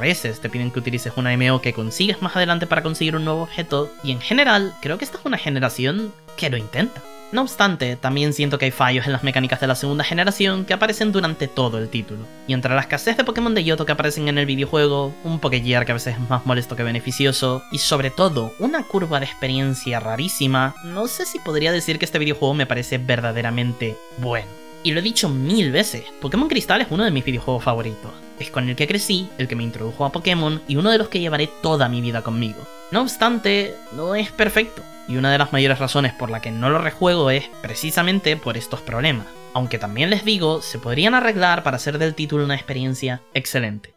S1: veces te piden que utilices una MO que consigues más adelante para conseguir un nuevo objeto, y en general creo que esta es una generación que lo intenta. No obstante, también siento que hay fallos en las mecánicas de la segunda generación que aparecen durante todo el título. Y entre la escasez de Pokémon de Yoto que aparecen en el videojuego, un Pokégear que a veces es más molesto que beneficioso, y sobre todo, una curva de experiencia rarísima, no sé si podría decir que este videojuego me parece verdaderamente bueno. Y lo he dicho mil veces, Pokémon Cristal es uno de mis videojuegos favoritos. Es con el que crecí, el que me introdujo a Pokémon y uno de los que llevaré toda mi vida conmigo. No obstante, no es perfecto, y una de las mayores razones por la que no lo rejuego es precisamente por estos problemas. Aunque también les digo, se podrían arreglar para hacer del título una experiencia excelente.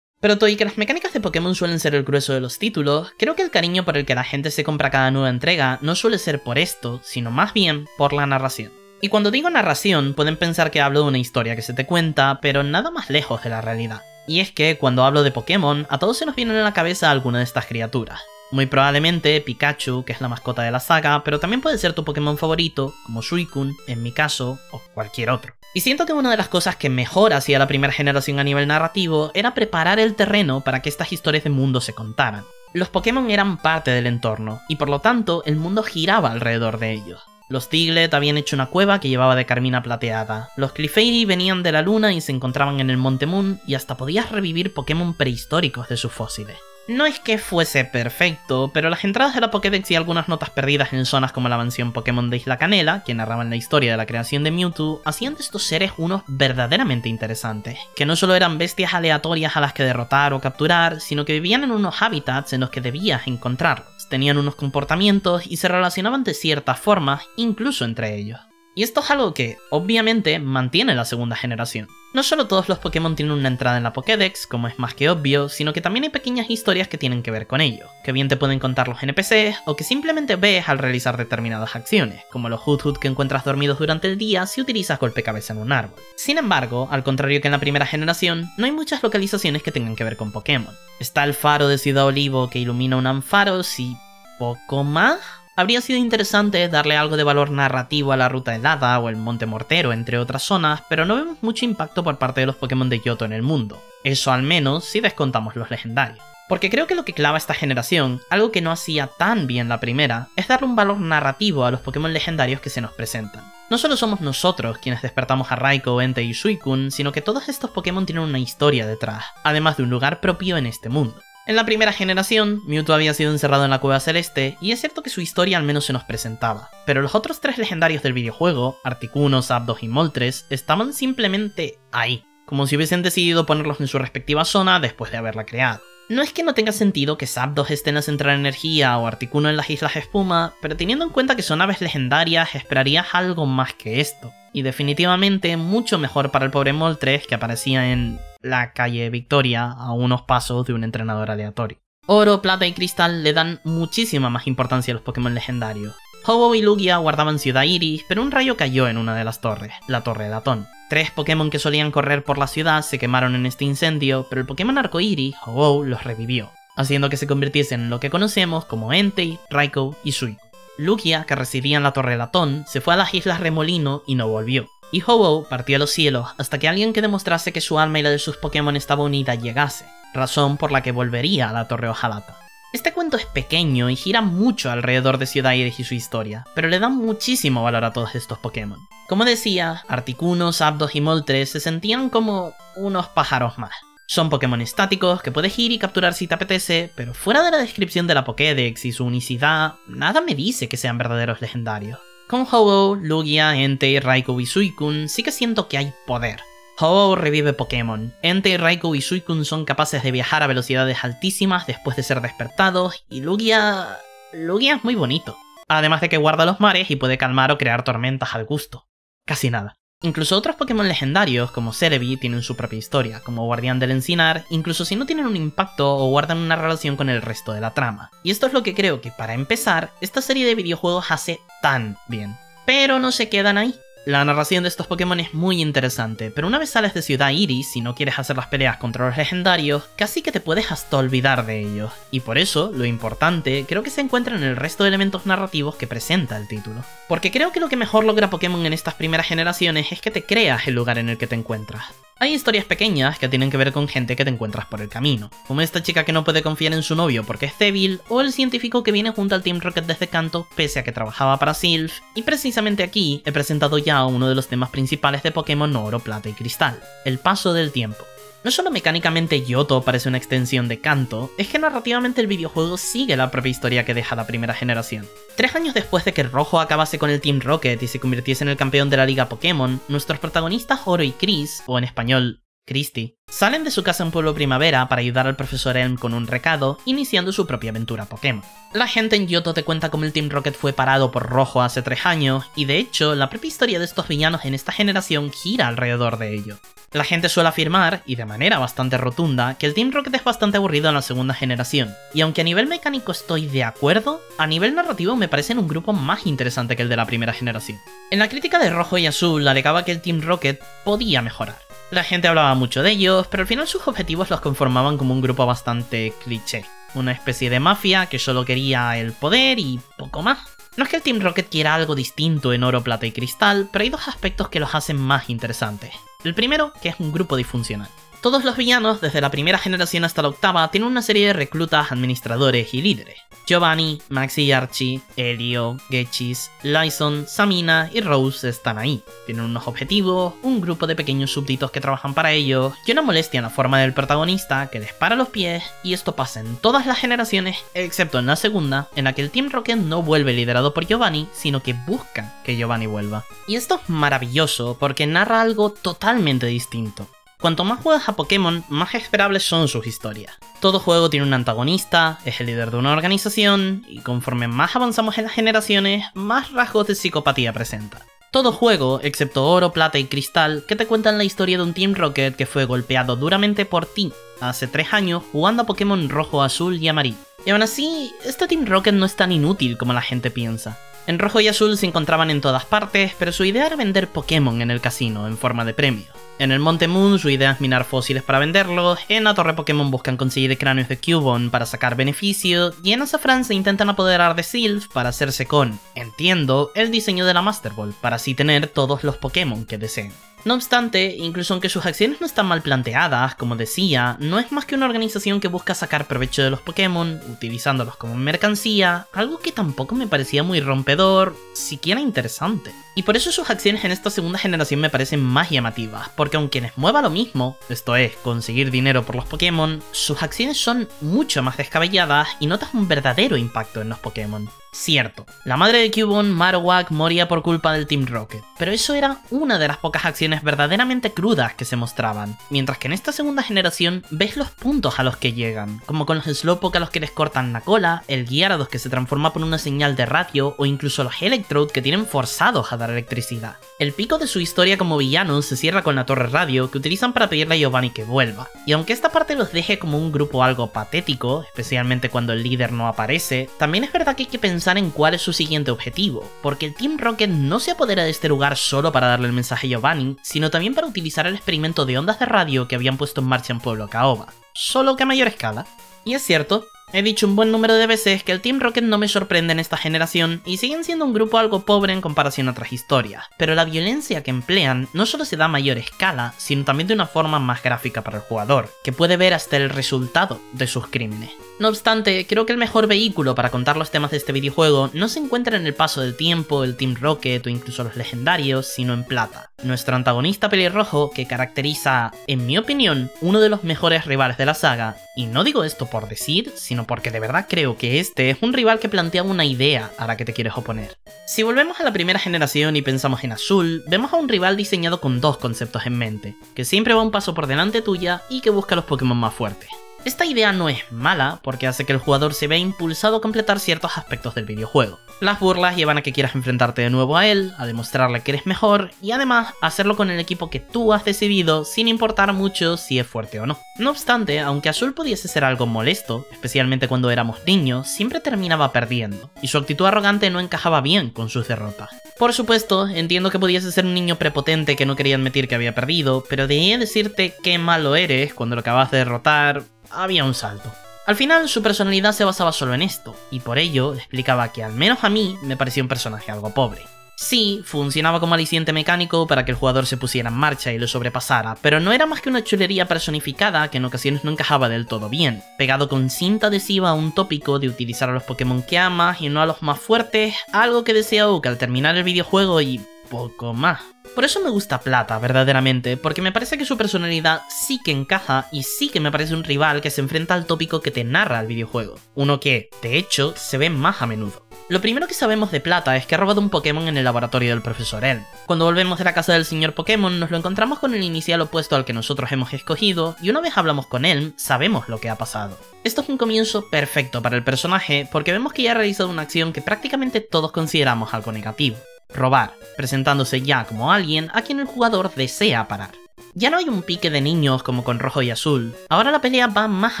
S1: Pero todo y que las mecánicas de Pokémon suelen ser el grueso de los títulos, creo que el cariño por el que la gente se compra cada nueva entrega no suele ser por esto, sino más bien por la narración. Y cuando digo narración, pueden pensar que hablo de una historia que se te cuenta, pero nada más lejos de la realidad. Y es que cuando hablo de Pokémon, a todos se nos vienen a la cabeza alguna de estas criaturas. Muy probablemente Pikachu, que es la mascota de la saga, pero también puede ser tu Pokémon favorito, como Suicune, en mi caso, o cualquier otro. Y siento que una de las cosas que mejor hacía la primera generación a nivel narrativo era preparar el terreno para que estas historias de mundo se contaran. Los Pokémon eran parte del entorno, y por lo tanto el mundo giraba alrededor de ellos. Los Tiglet habían hecho una cueva que llevaba de carmina plateada. Los Clefairy venían de la luna y se encontraban en el Monte Moon y hasta podías revivir Pokémon prehistóricos de sus fósiles. No es que fuese perfecto, pero las entradas de la Pokédex y algunas notas perdidas en zonas como la mansión Pokémon de Isla Canela, que narraban la historia de la creación de Mewtwo, hacían de estos seres unos verdaderamente interesantes, que no solo eran bestias aleatorias a las que derrotar o capturar, sino que vivían en unos hábitats en los que debías encontrarlos, tenían unos comportamientos y se relacionaban de ciertas formas, incluso entre ellos. Y esto es algo que, obviamente, mantiene la segunda generación. No solo todos los Pokémon tienen una entrada en la Pokédex, como es más que obvio, sino que también hay pequeñas historias que tienen que ver con ello, que bien te pueden contar los NPCs o que simplemente ves al realizar determinadas acciones, como los Hoot que encuentras dormidos durante el día si utilizas golpecabeza en un árbol. Sin embargo, al contrario que en la primera generación, no hay muchas localizaciones que tengan que ver con Pokémon. Está el faro de Ciudad Olivo que ilumina un Ampharos y... poco más. Habría sido interesante darle algo de valor narrativo a la ruta helada o el monte mortero, entre otras zonas, pero no vemos mucho impacto por parte de los Pokémon de Kyoto en el mundo. Eso al menos si descontamos los legendarios. Porque creo que lo que clava esta generación, algo que no hacía tan bien la primera, es darle un valor narrativo a los Pokémon legendarios que se nos presentan. No solo somos nosotros quienes despertamos a Raikou, Entei y Suicune, sino que todos estos Pokémon tienen una historia detrás, además de un lugar propio en este mundo. En la primera generación, Mewtwo había sido encerrado en la Cueva Celeste, y es cierto que su historia al menos se nos presentaba, pero los otros tres legendarios del videojuego, Articuno, Zapdos y Moltres, estaban simplemente ahí, como si hubiesen decidido ponerlos en su respectiva zona después de haberla creado. No es que no tenga sentido que Zapdos esté en la central energía o Articuno en las Islas Espuma, pero teniendo en cuenta que son aves legendarias, esperarías algo más que esto. Y definitivamente mucho mejor para el pobre Moltres que aparecía en la calle Victoria a unos pasos de un entrenador aleatorio. Oro, plata y cristal le dan muchísima más importancia a los Pokémon legendarios. Ho-Oh y Lugia guardaban Ciudad Iris, pero un rayo cayó en una de las torres, la Torre de Atón. Tres Pokémon que solían correr por la ciudad se quemaron en este incendio, pero el Pokémon Arcoiris, Ho-Oh, los revivió, haciendo que se convirtiesen en lo que conocemos como Entei, Raikou y Suicune. Lugia, que residía en la Torre de Atón, se fue a las Islas Remolino y no volvió y ho partió a los cielos hasta que alguien que demostrase que su alma y la de sus Pokémon estaba unida llegase, razón por la que volvería a la Torre Ojalata. Este cuento es pequeño y gira mucho alrededor de Ciudad y su historia, pero le da muchísimo valor a todos estos Pokémon. Como decía, Articuno, Zapdos y Moltres se sentían como unos pájaros más. Son Pokémon estáticos que puedes ir y capturar si te apetece, pero fuera de la descripción de la Pokédex y su unicidad, nada me dice que sean verdaderos legendarios. Con Ho-Oh, Lugia, Entei, Raikou y Suicune sí que siento que hay poder. Ho-Oh revive Pokémon, Entei, Raikou y Suicune son capaces de viajar a velocidades altísimas después de ser despertados, y Lugia... Lugia es muy bonito. Además de que guarda los mares y puede calmar o crear tormentas al gusto. Casi nada. Incluso otros Pokémon legendarios, como Celebi, tienen su propia historia, como Guardián del Encinar, incluso si no tienen un impacto o guardan una relación con el resto de la trama. Y esto es lo que creo que, para empezar, esta serie de videojuegos hace tan bien. Pero no se quedan ahí. La narración de estos Pokémon es muy interesante, pero una vez sales de Ciudad Iris y no quieres hacer las peleas contra los legendarios, casi que te puedes hasta olvidar de ellos. Y por eso, lo importante, creo que se encuentra en el resto de elementos narrativos que presenta el título. Porque creo que lo que mejor logra Pokémon en estas primeras generaciones es que te creas el lugar en el que te encuentras. Hay historias pequeñas que tienen que ver con gente que te encuentras por el camino, como esta chica que no puede confiar en su novio porque es débil, o el científico que viene junto al Team Rocket desde Canto pese a que trabajaba para Sylph, y precisamente aquí he presentado ya uno de los temas principales de Pokémon Oro, Plata y Cristal, el paso del tiempo. No solo mecánicamente Yoto parece una extensión de Kanto, es que narrativamente el videojuego sigue la propia historia que deja la primera generación. Tres años después de que Rojo acabase con el Team Rocket y se convirtiese en el campeón de la liga Pokémon, nuestros protagonistas Oro y Chris, o en español Christy, salen de su casa en Pueblo Primavera para ayudar al profesor Elm con un recado, iniciando su propia aventura Pokémon. La gente en Yoto te cuenta cómo el Team Rocket fue parado por Rojo hace tres años, y de hecho, la propia historia de estos villanos en esta generación gira alrededor de ello. La gente suele afirmar, y de manera bastante rotunda, que el Team Rocket es bastante aburrido en la segunda generación, y aunque a nivel mecánico estoy de acuerdo, a nivel narrativo me parecen un grupo más interesante que el de la primera generación. En la crítica de Rojo y Azul alegaba que el Team Rocket podía mejorar. La gente hablaba mucho de ellos, pero al final sus objetivos los conformaban como un grupo bastante cliché. Una especie de mafia que solo quería el poder y poco más. No es que el Team Rocket quiera algo distinto en oro, plata y cristal, pero hay dos aspectos que los hacen más interesantes. El primero, que es un grupo disfuncional. Todos los villanos, desde la primera generación hasta la octava, tienen una serie de reclutas, administradores y líderes. Giovanni, Maxi y Archie, Elio, Getchis, Lyson, Samina y Rose están ahí. Tienen unos objetivos, un grupo de pequeños súbditos que trabajan para ellos, y una molestia en la forma del protagonista que les para los pies, y esto pasa en todas las generaciones, excepto en la segunda, en la que el Team Rocket no vuelve liderado por Giovanni, sino que buscan que Giovanni vuelva. Y esto es maravilloso porque narra algo totalmente distinto. Cuanto más juegas a Pokémon, más esperables son sus historias. Todo juego tiene un antagonista, es el líder de una organización, y conforme más avanzamos en las generaciones, más rasgos de psicopatía presenta. Todo juego, excepto Oro, Plata y Cristal, que te cuentan la historia de un Team Rocket que fue golpeado duramente por ti hace 3 años jugando a Pokémon Rojo, Azul y Amarillo. Y aún así, este Team Rocket no es tan inútil como la gente piensa. En Rojo y Azul se encontraban en todas partes, pero su idea era vender Pokémon en el casino en forma de premio. En el Monte Moon su idea es minar fósiles para venderlos, en la Torre Pokémon buscan conseguir cráneos de Cubone para sacar beneficio, y en Azafrán se intentan apoderar de Sylph para hacerse con, entiendo, el diseño de la Master Ball, para así tener todos los Pokémon que deseen. No obstante, incluso aunque sus acciones no están mal planteadas, como decía, no es más que una organización que busca sacar provecho de los Pokémon, utilizándolos como mercancía, algo que tampoco me parecía muy rompedor, siquiera interesante. Y por eso sus acciones en esta segunda generación me parecen más llamativas, porque aunque les mueva lo mismo, esto es, conseguir dinero por los Pokémon, sus acciones son mucho más descabelladas y notas un verdadero impacto en los Pokémon. Cierto, la madre de Cubone, Marowak, moría por culpa del Team Rocket, pero eso era una de las pocas acciones verdaderamente crudas que se mostraban, mientras que en esta segunda generación ves los puntos a los que llegan, como con los Slowpoke a los que les cortan la cola, el Gyarados que se transforma por una señal de radio o incluso los Electrode que tienen forzados a dar electricidad. El pico de su historia como villano se cierra con la torre radio que utilizan para pedirle a Giovanni que vuelva, y aunque esta parte los deje como un grupo algo patético, especialmente cuando el líder no aparece, también es verdad que hay que pensar en cuál es su siguiente objetivo, porque el Team Rocket no se apodera de este lugar solo para darle el mensaje a Giovanni, sino también para utilizar el experimento de ondas de radio que habían puesto en marcha en Pueblo Caoba, solo que a mayor escala. Y es cierto, He dicho un buen número de veces que el Team Rocket no me sorprende en esta generación y siguen siendo un grupo algo pobre en comparación a otras historias, pero la violencia que emplean no solo se da a mayor escala, sino también de una forma más gráfica para el jugador, que puede ver hasta el resultado de sus crímenes. No obstante, creo que el mejor vehículo para contar los temas de este videojuego no se encuentra en el paso del tiempo, el Team Rocket o incluso los legendarios, sino en plata. Nuestro antagonista pelirrojo, que caracteriza, en mi opinión, uno de los mejores rivales de la saga, y no digo esto por decir, sino porque de verdad creo que este es un rival que plantea una idea a la que te quieres oponer. Si volvemos a la primera generación y pensamos en Azul, vemos a un rival diseñado con dos conceptos en mente, que siempre va un paso por delante tuya y que busca los Pokémon más fuertes. Esta idea no es mala porque hace que el jugador se vea impulsado a completar ciertos aspectos del videojuego. Las burlas llevan a que quieras enfrentarte de nuevo a él, a demostrarle que eres mejor y además hacerlo con el equipo que tú has decidido sin importar mucho si es fuerte o no. No obstante, aunque Azul pudiese ser algo molesto, especialmente cuando éramos niños, siempre terminaba perdiendo, y su actitud arrogante no encajaba bien con sus derrotas. Por supuesto, entiendo que pudiese ser un niño prepotente que no quería admitir que había perdido, pero de decirte qué malo eres cuando lo acabas de derrotar, había un salto. Al final su personalidad se basaba solo en esto, y por ello explicaba que al menos a mí me parecía un personaje algo pobre. Sí, funcionaba como aliciente mecánico para que el jugador se pusiera en marcha y lo sobrepasara, pero no era más que una chulería personificada que en ocasiones no encajaba del todo bien, pegado con cinta adhesiva a un tópico de utilizar a los Pokémon que amas y no a los más fuertes, algo que desea Oak al terminar el videojuego y poco más. Por eso me gusta Plata, verdaderamente, porque me parece que su personalidad sí que encaja y sí que me parece un rival que se enfrenta al tópico que te narra el videojuego, uno que, de hecho, se ve más a menudo. Lo primero que sabemos de Plata es que ha robado un Pokémon en el laboratorio del profesor Elm. Cuando volvemos de la casa del señor Pokémon nos lo encontramos con el inicial opuesto al que nosotros hemos escogido y una vez hablamos con Elm sabemos lo que ha pasado. Esto es un comienzo perfecto para el personaje porque vemos que ya ha realizado una acción que prácticamente todos consideramos algo negativo. Robar, presentándose ya como alguien a quien el jugador desea parar. Ya no hay un pique de niños como con rojo y azul, ahora la pelea va más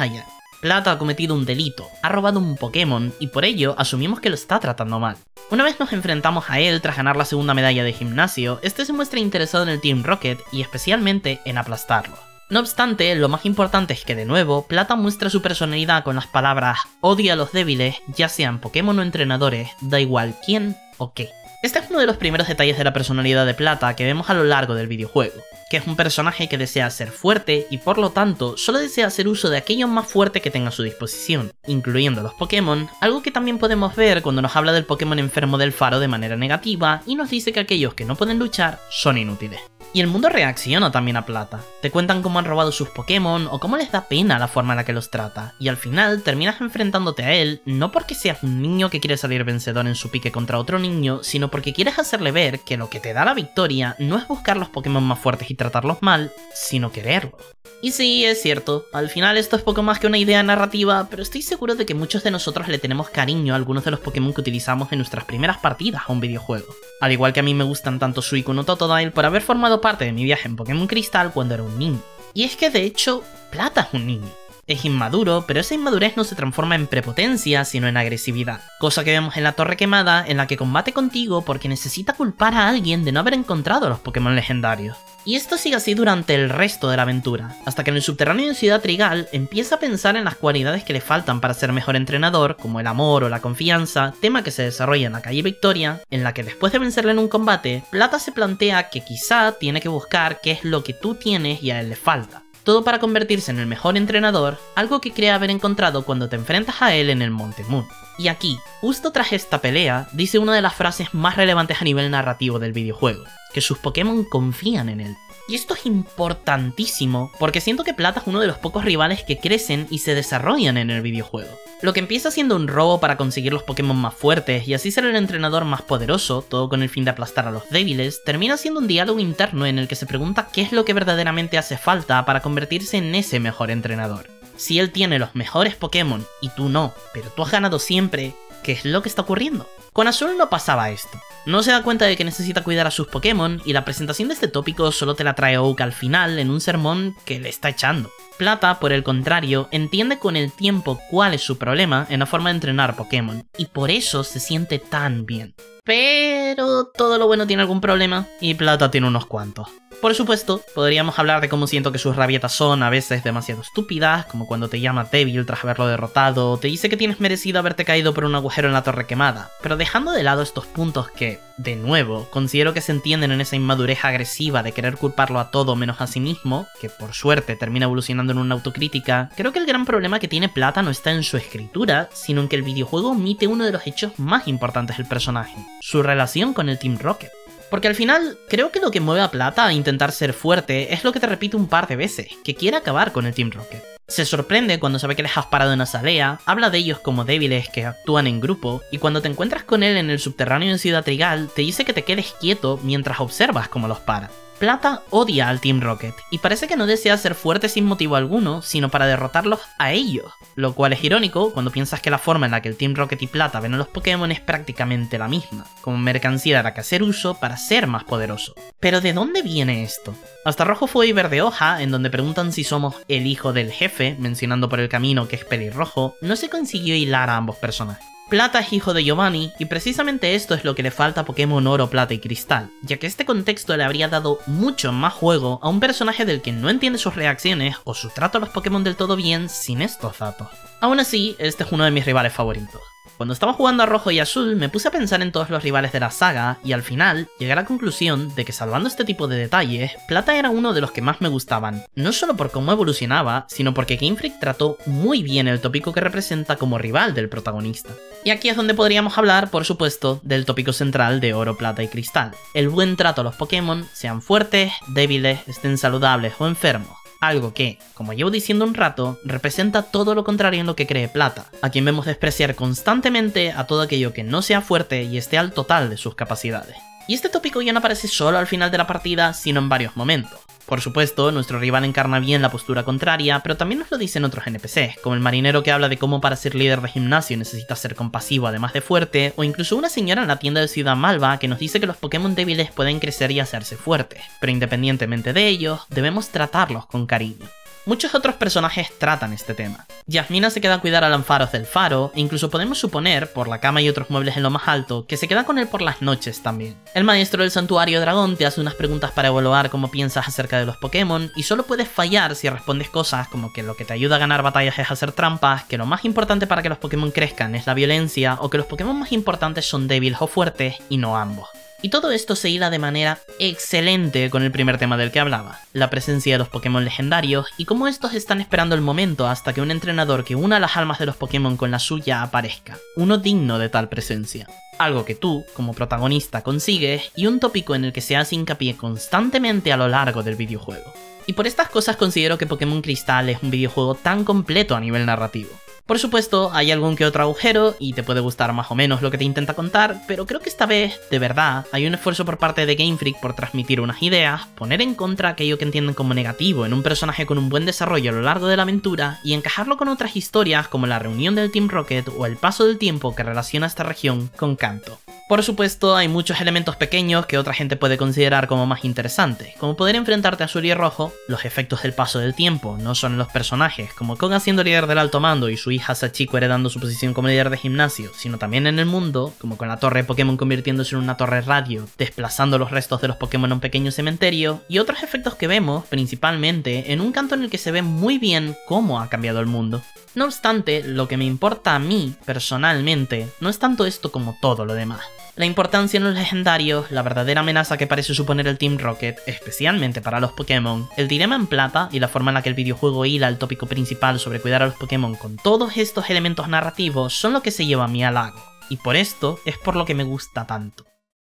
S1: allá. Plata ha cometido un delito, ha robado un Pokémon y por ello asumimos que lo está tratando mal. Una vez nos enfrentamos a él tras ganar la segunda medalla de gimnasio, este se muestra interesado en el Team Rocket y especialmente en aplastarlo. No obstante, lo más importante es que de nuevo, Plata muestra su personalidad con las palabras odia a los débiles, ya sean Pokémon o entrenadores, da igual quién o qué. Este es uno de los primeros detalles de la personalidad de Plata que vemos a lo largo del videojuego que es un personaje que desea ser fuerte y por lo tanto solo desea hacer uso de aquello más fuerte que tenga a su disposición, incluyendo los Pokémon, algo que también podemos ver cuando nos habla del Pokémon enfermo del faro de manera negativa y nos dice que aquellos que no pueden luchar son inútiles. Y el mundo reacciona también a Plata. Te cuentan cómo han robado sus Pokémon o cómo les da pena la forma en la que los trata. Y al final terminas enfrentándote a él no porque seas un niño que quiere salir vencedor en su pique contra otro niño, sino porque quieres hacerle ver que lo que te da la victoria no es buscar los Pokémon más fuertes tratarlos mal, sino quererlos. Y sí, es cierto, al final esto es poco más que una idea narrativa, pero estoy seguro de que muchos de nosotros le tenemos cariño a algunos de los Pokémon que utilizamos en nuestras primeras partidas a un videojuego. Al igual que a mí me gustan tanto Suicune o Totodile por haber formado parte de mi viaje en Pokémon Cristal cuando era un niño. Y es que de hecho, Plata es un niño. Es inmaduro, pero esa inmadurez no se transforma en prepotencia, sino en agresividad. Cosa que vemos en la Torre Quemada, en la que combate contigo porque necesita culpar a alguien de no haber encontrado a los Pokémon legendarios. Y esto sigue así durante el resto de la aventura, hasta que en el subterráneo de Ciudad Trigal empieza a pensar en las cualidades que le faltan para ser mejor entrenador, como el amor o la confianza, tema que se desarrolla en la calle Victoria, en la que después de vencerle en un combate, Plata se plantea que quizá tiene que buscar qué es lo que tú tienes y a él le falta. Todo para convertirse en el mejor entrenador, algo que cree haber encontrado cuando te enfrentas a él en el Monte Moon. Y aquí, justo tras esta pelea, dice una de las frases más relevantes a nivel narrativo del videojuego que sus Pokémon confían en él. Y esto es importantísimo, porque siento que Plata es uno de los pocos rivales que crecen y se desarrollan en el videojuego. Lo que empieza siendo un robo para conseguir los Pokémon más fuertes y así ser el entrenador más poderoso, todo con el fin de aplastar a los débiles, termina siendo un diálogo interno en el que se pregunta qué es lo que verdaderamente hace falta para convertirse en ese mejor entrenador. Si él tiene los mejores Pokémon y tú no, pero tú has ganado siempre, ¿qué es lo que está ocurriendo? Con Azul no pasaba esto. No se da cuenta de que necesita cuidar a sus Pokémon y la presentación de este tópico solo te la trae Oak al final en un sermón que le está echando. Plata, por el contrario, entiende con el tiempo cuál es su problema en la forma de entrenar Pokémon, y por eso se siente tan bien. Pero todo lo bueno tiene algún problema, y Plata tiene unos cuantos. Por supuesto, podríamos hablar de cómo siento que sus rabietas son a veces demasiado estúpidas, como cuando te llama débil tras haberlo derrotado, o te dice que tienes merecido haberte caído por un agujero en la torre quemada, pero dejando de lado estos puntos que, de nuevo, considero que se entienden en esa inmadurez agresiva de querer culparlo a todo menos a sí mismo, que por suerte termina evolucionando en una autocrítica, creo que el gran problema que tiene Plata no está en su escritura, sino en que el videojuego omite uno de los hechos más importantes del personaje, su relación con el Team Rocket. Porque al final, creo que lo que mueve a Plata a intentar ser fuerte es lo que te repito un par de veces, que quiere acabar con el Team Rocket. Se sorprende cuando sabe que les has parado en Azalea, habla de ellos como débiles que actúan en grupo, y cuando te encuentras con él en el subterráneo en Ciudad Trigal, te dice que te quedes quieto mientras observas cómo los para. Plata odia al Team Rocket y parece que no desea ser fuerte sin motivo alguno, sino para derrotarlos a ellos, lo cual es irónico cuando piensas que la forma en la que el Team Rocket y Plata ven a los Pokémon es prácticamente la misma, como mercancía de la que hacer uso para ser más poderoso. Pero ¿de dónde viene esto? Hasta Rojo Fuego y Verde Hoja, en donde preguntan si somos el hijo del jefe, mencionando por el camino que es pelirrojo, no se consiguió hilar a ambos personajes. Plata es hijo de Giovanni, y precisamente esto es lo que le falta a Pokémon Oro, Plata y Cristal, ya que este contexto le habría dado mucho más juego a un personaje del que no entiende sus reacciones o su trato a los Pokémon del todo bien sin estos datos. Aún así, este es uno de mis rivales favoritos. Cuando estaba jugando a rojo y azul me puse a pensar en todos los rivales de la saga y al final llegué a la conclusión de que salvando este tipo de detalles, Plata era uno de los que más me gustaban, no solo por cómo evolucionaba, sino porque Game Freak trató muy bien el tópico que representa como rival del protagonista. Y aquí es donde podríamos hablar, por supuesto, del tópico central de oro, plata y cristal. El buen trato a los Pokémon, sean fuertes, débiles, estén saludables o enfermos algo que, como llevo diciendo un rato, representa todo lo contrario en lo que cree Plata, a quien vemos despreciar constantemente a todo aquello que no sea fuerte y esté al total de sus capacidades. Y este tópico ya no aparece solo al final de la partida, sino en varios momentos. Por supuesto, nuestro rival encarna bien la postura contraria, pero también nos lo dicen otros NPCs, como el marinero que habla de cómo para ser líder de gimnasio necesita ser compasivo además de fuerte, o incluso una señora en la tienda de Ciudad Malva que nos dice que los Pokémon débiles pueden crecer y hacerse fuertes, pero independientemente de ellos, debemos tratarlos con cariño. Muchos otros personajes tratan este tema. Yasmina se queda a cuidar a Lanfaros del faro, e incluso podemos suponer, por la cama y otros muebles en lo más alto, que se queda con él por las noches también. El maestro del santuario dragón te hace unas preguntas para evaluar cómo piensas acerca de los Pokémon, y solo puedes fallar si respondes cosas como que lo que te ayuda a ganar batallas es hacer trampas, que lo más importante para que los Pokémon crezcan es la violencia, o que los Pokémon más importantes son débiles o fuertes, y no ambos. Y todo esto se hila de manera excelente con el primer tema del que hablaba, la presencia de los Pokémon legendarios y cómo estos están esperando el momento hasta que un entrenador que una las almas de los Pokémon con la suya aparezca, uno digno de tal presencia. Algo que tú, como protagonista, consigues y un tópico en el que se hace hincapié constantemente a lo largo del videojuego. Y por estas cosas considero que Pokémon Cristal es un videojuego tan completo a nivel narrativo. Por supuesto, hay algún que otro agujero y te puede gustar más o menos lo que te intenta contar, pero creo que esta vez, de verdad, hay un esfuerzo por parte de Game Freak por transmitir unas ideas, poner en contra aquello que entienden como negativo en un personaje con un buen desarrollo a lo largo de la aventura y encajarlo con otras historias como la reunión del Team Rocket o el paso del tiempo que relaciona esta región con Kanto. Por supuesto, hay muchos elementos pequeños que otra gente puede considerar como más interesantes, como poder enfrentarte a Azul y Rojo, los efectos del paso del tiempo, no son los personajes, como Koga siendo líder del alto mando y su hija Sachiko heredando su posición como líder de gimnasio, sino también en el mundo, como con la torre Pokémon convirtiéndose en una torre radio, desplazando los restos de los Pokémon a un pequeño cementerio, y otros efectos que vemos, principalmente, en un canto en el que se ve muy bien cómo ha cambiado el mundo. No obstante, lo que me importa a mí, personalmente, no es tanto esto como todo lo demás. La importancia en los legendarios, la verdadera amenaza que parece suponer el Team Rocket, especialmente para los Pokémon, el dilema en plata y la forma en la que el videojuego hila el tópico principal sobre cuidar a los Pokémon con todos estos elementos narrativos son lo que se lleva a mi halago, y por esto es por lo que me gusta tanto.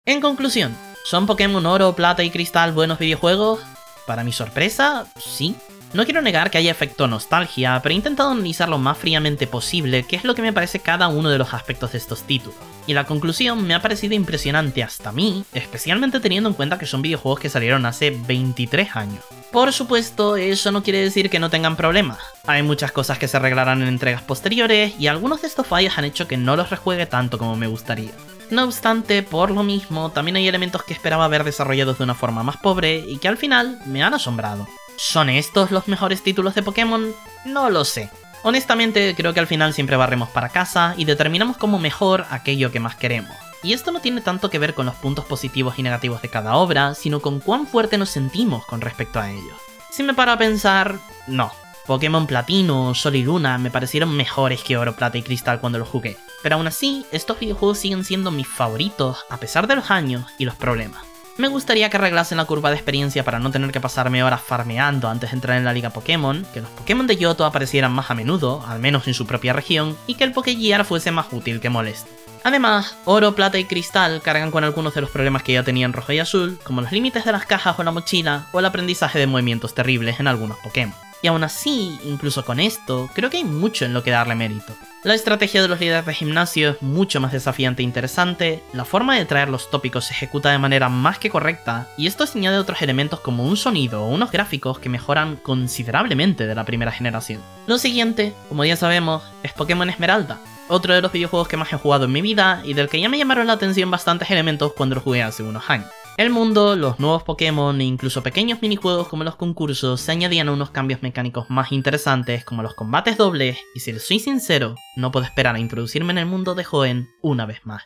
S1: En conclusión, ¿son Pokémon Oro, Plata y Cristal buenos videojuegos? Para mi sorpresa, sí. No quiero negar que haya efecto nostalgia, pero he intentado analizar lo más fríamente posible qué es lo que me parece cada uno de los aspectos de estos títulos. Y la conclusión me ha parecido impresionante hasta mí, especialmente teniendo en cuenta que son videojuegos que salieron hace 23 años. Por supuesto, eso no quiere decir que no tengan problemas. Hay muchas cosas que se arreglarán en entregas posteriores y algunos de estos fallos han hecho que no los rejuegue tanto como me gustaría. No obstante, por lo mismo, también hay elementos que esperaba ver desarrollados de una forma más pobre y que al final me han asombrado. ¿Son estos los mejores títulos de Pokémon? No lo sé. Honestamente, creo que al final siempre barremos para casa y determinamos como mejor aquello que más queremos. Y esto no tiene tanto que ver con los puntos positivos y negativos de cada obra, sino con cuán fuerte nos sentimos con respecto a ellos. Si me paro a pensar, no. Pokémon Platino, Sol y Luna me parecieron mejores que Oro, Plata y Cristal cuando los jugué. Pero aún así, estos videojuegos siguen siendo mis favoritos a pesar de los años y los problemas. Me gustaría que arreglasen la curva de experiencia para no tener que pasarme horas farmeando antes de entrar en la liga Pokémon, que los Pokémon de Yoto aparecieran más a menudo, al menos en su propia región, y que el Pokégear fuese más útil que molesto. Además, oro, plata y cristal cargan con algunos de los problemas que ya tenían rojo y azul, como los límites de las cajas o la mochila, o el aprendizaje de movimientos terribles en algunos Pokémon. Y aún así, incluso con esto, creo que hay mucho en lo que darle mérito. La estrategia de los líderes de gimnasio es mucho más desafiante e interesante, la forma de traer los tópicos se ejecuta de manera más que correcta, y esto se añade otros elementos como un sonido o unos gráficos que mejoran considerablemente de la primera generación. Lo siguiente, como ya sabemos, es Pokémon Esmeralda, otro de los videojuegos que más he jugado en mi vida y del que ya me llamaron la atención bastantes elementos cuando lo jugué hace unos años. El mundo, los nuevos Pokémon e incluso pequeños minijuegos como los concursos se añadían a unos cambios mecánicos más interesantes como los combates dobles y si les soy sincero, no puedo esperar a introducirme en el mundo de Joen una vez más.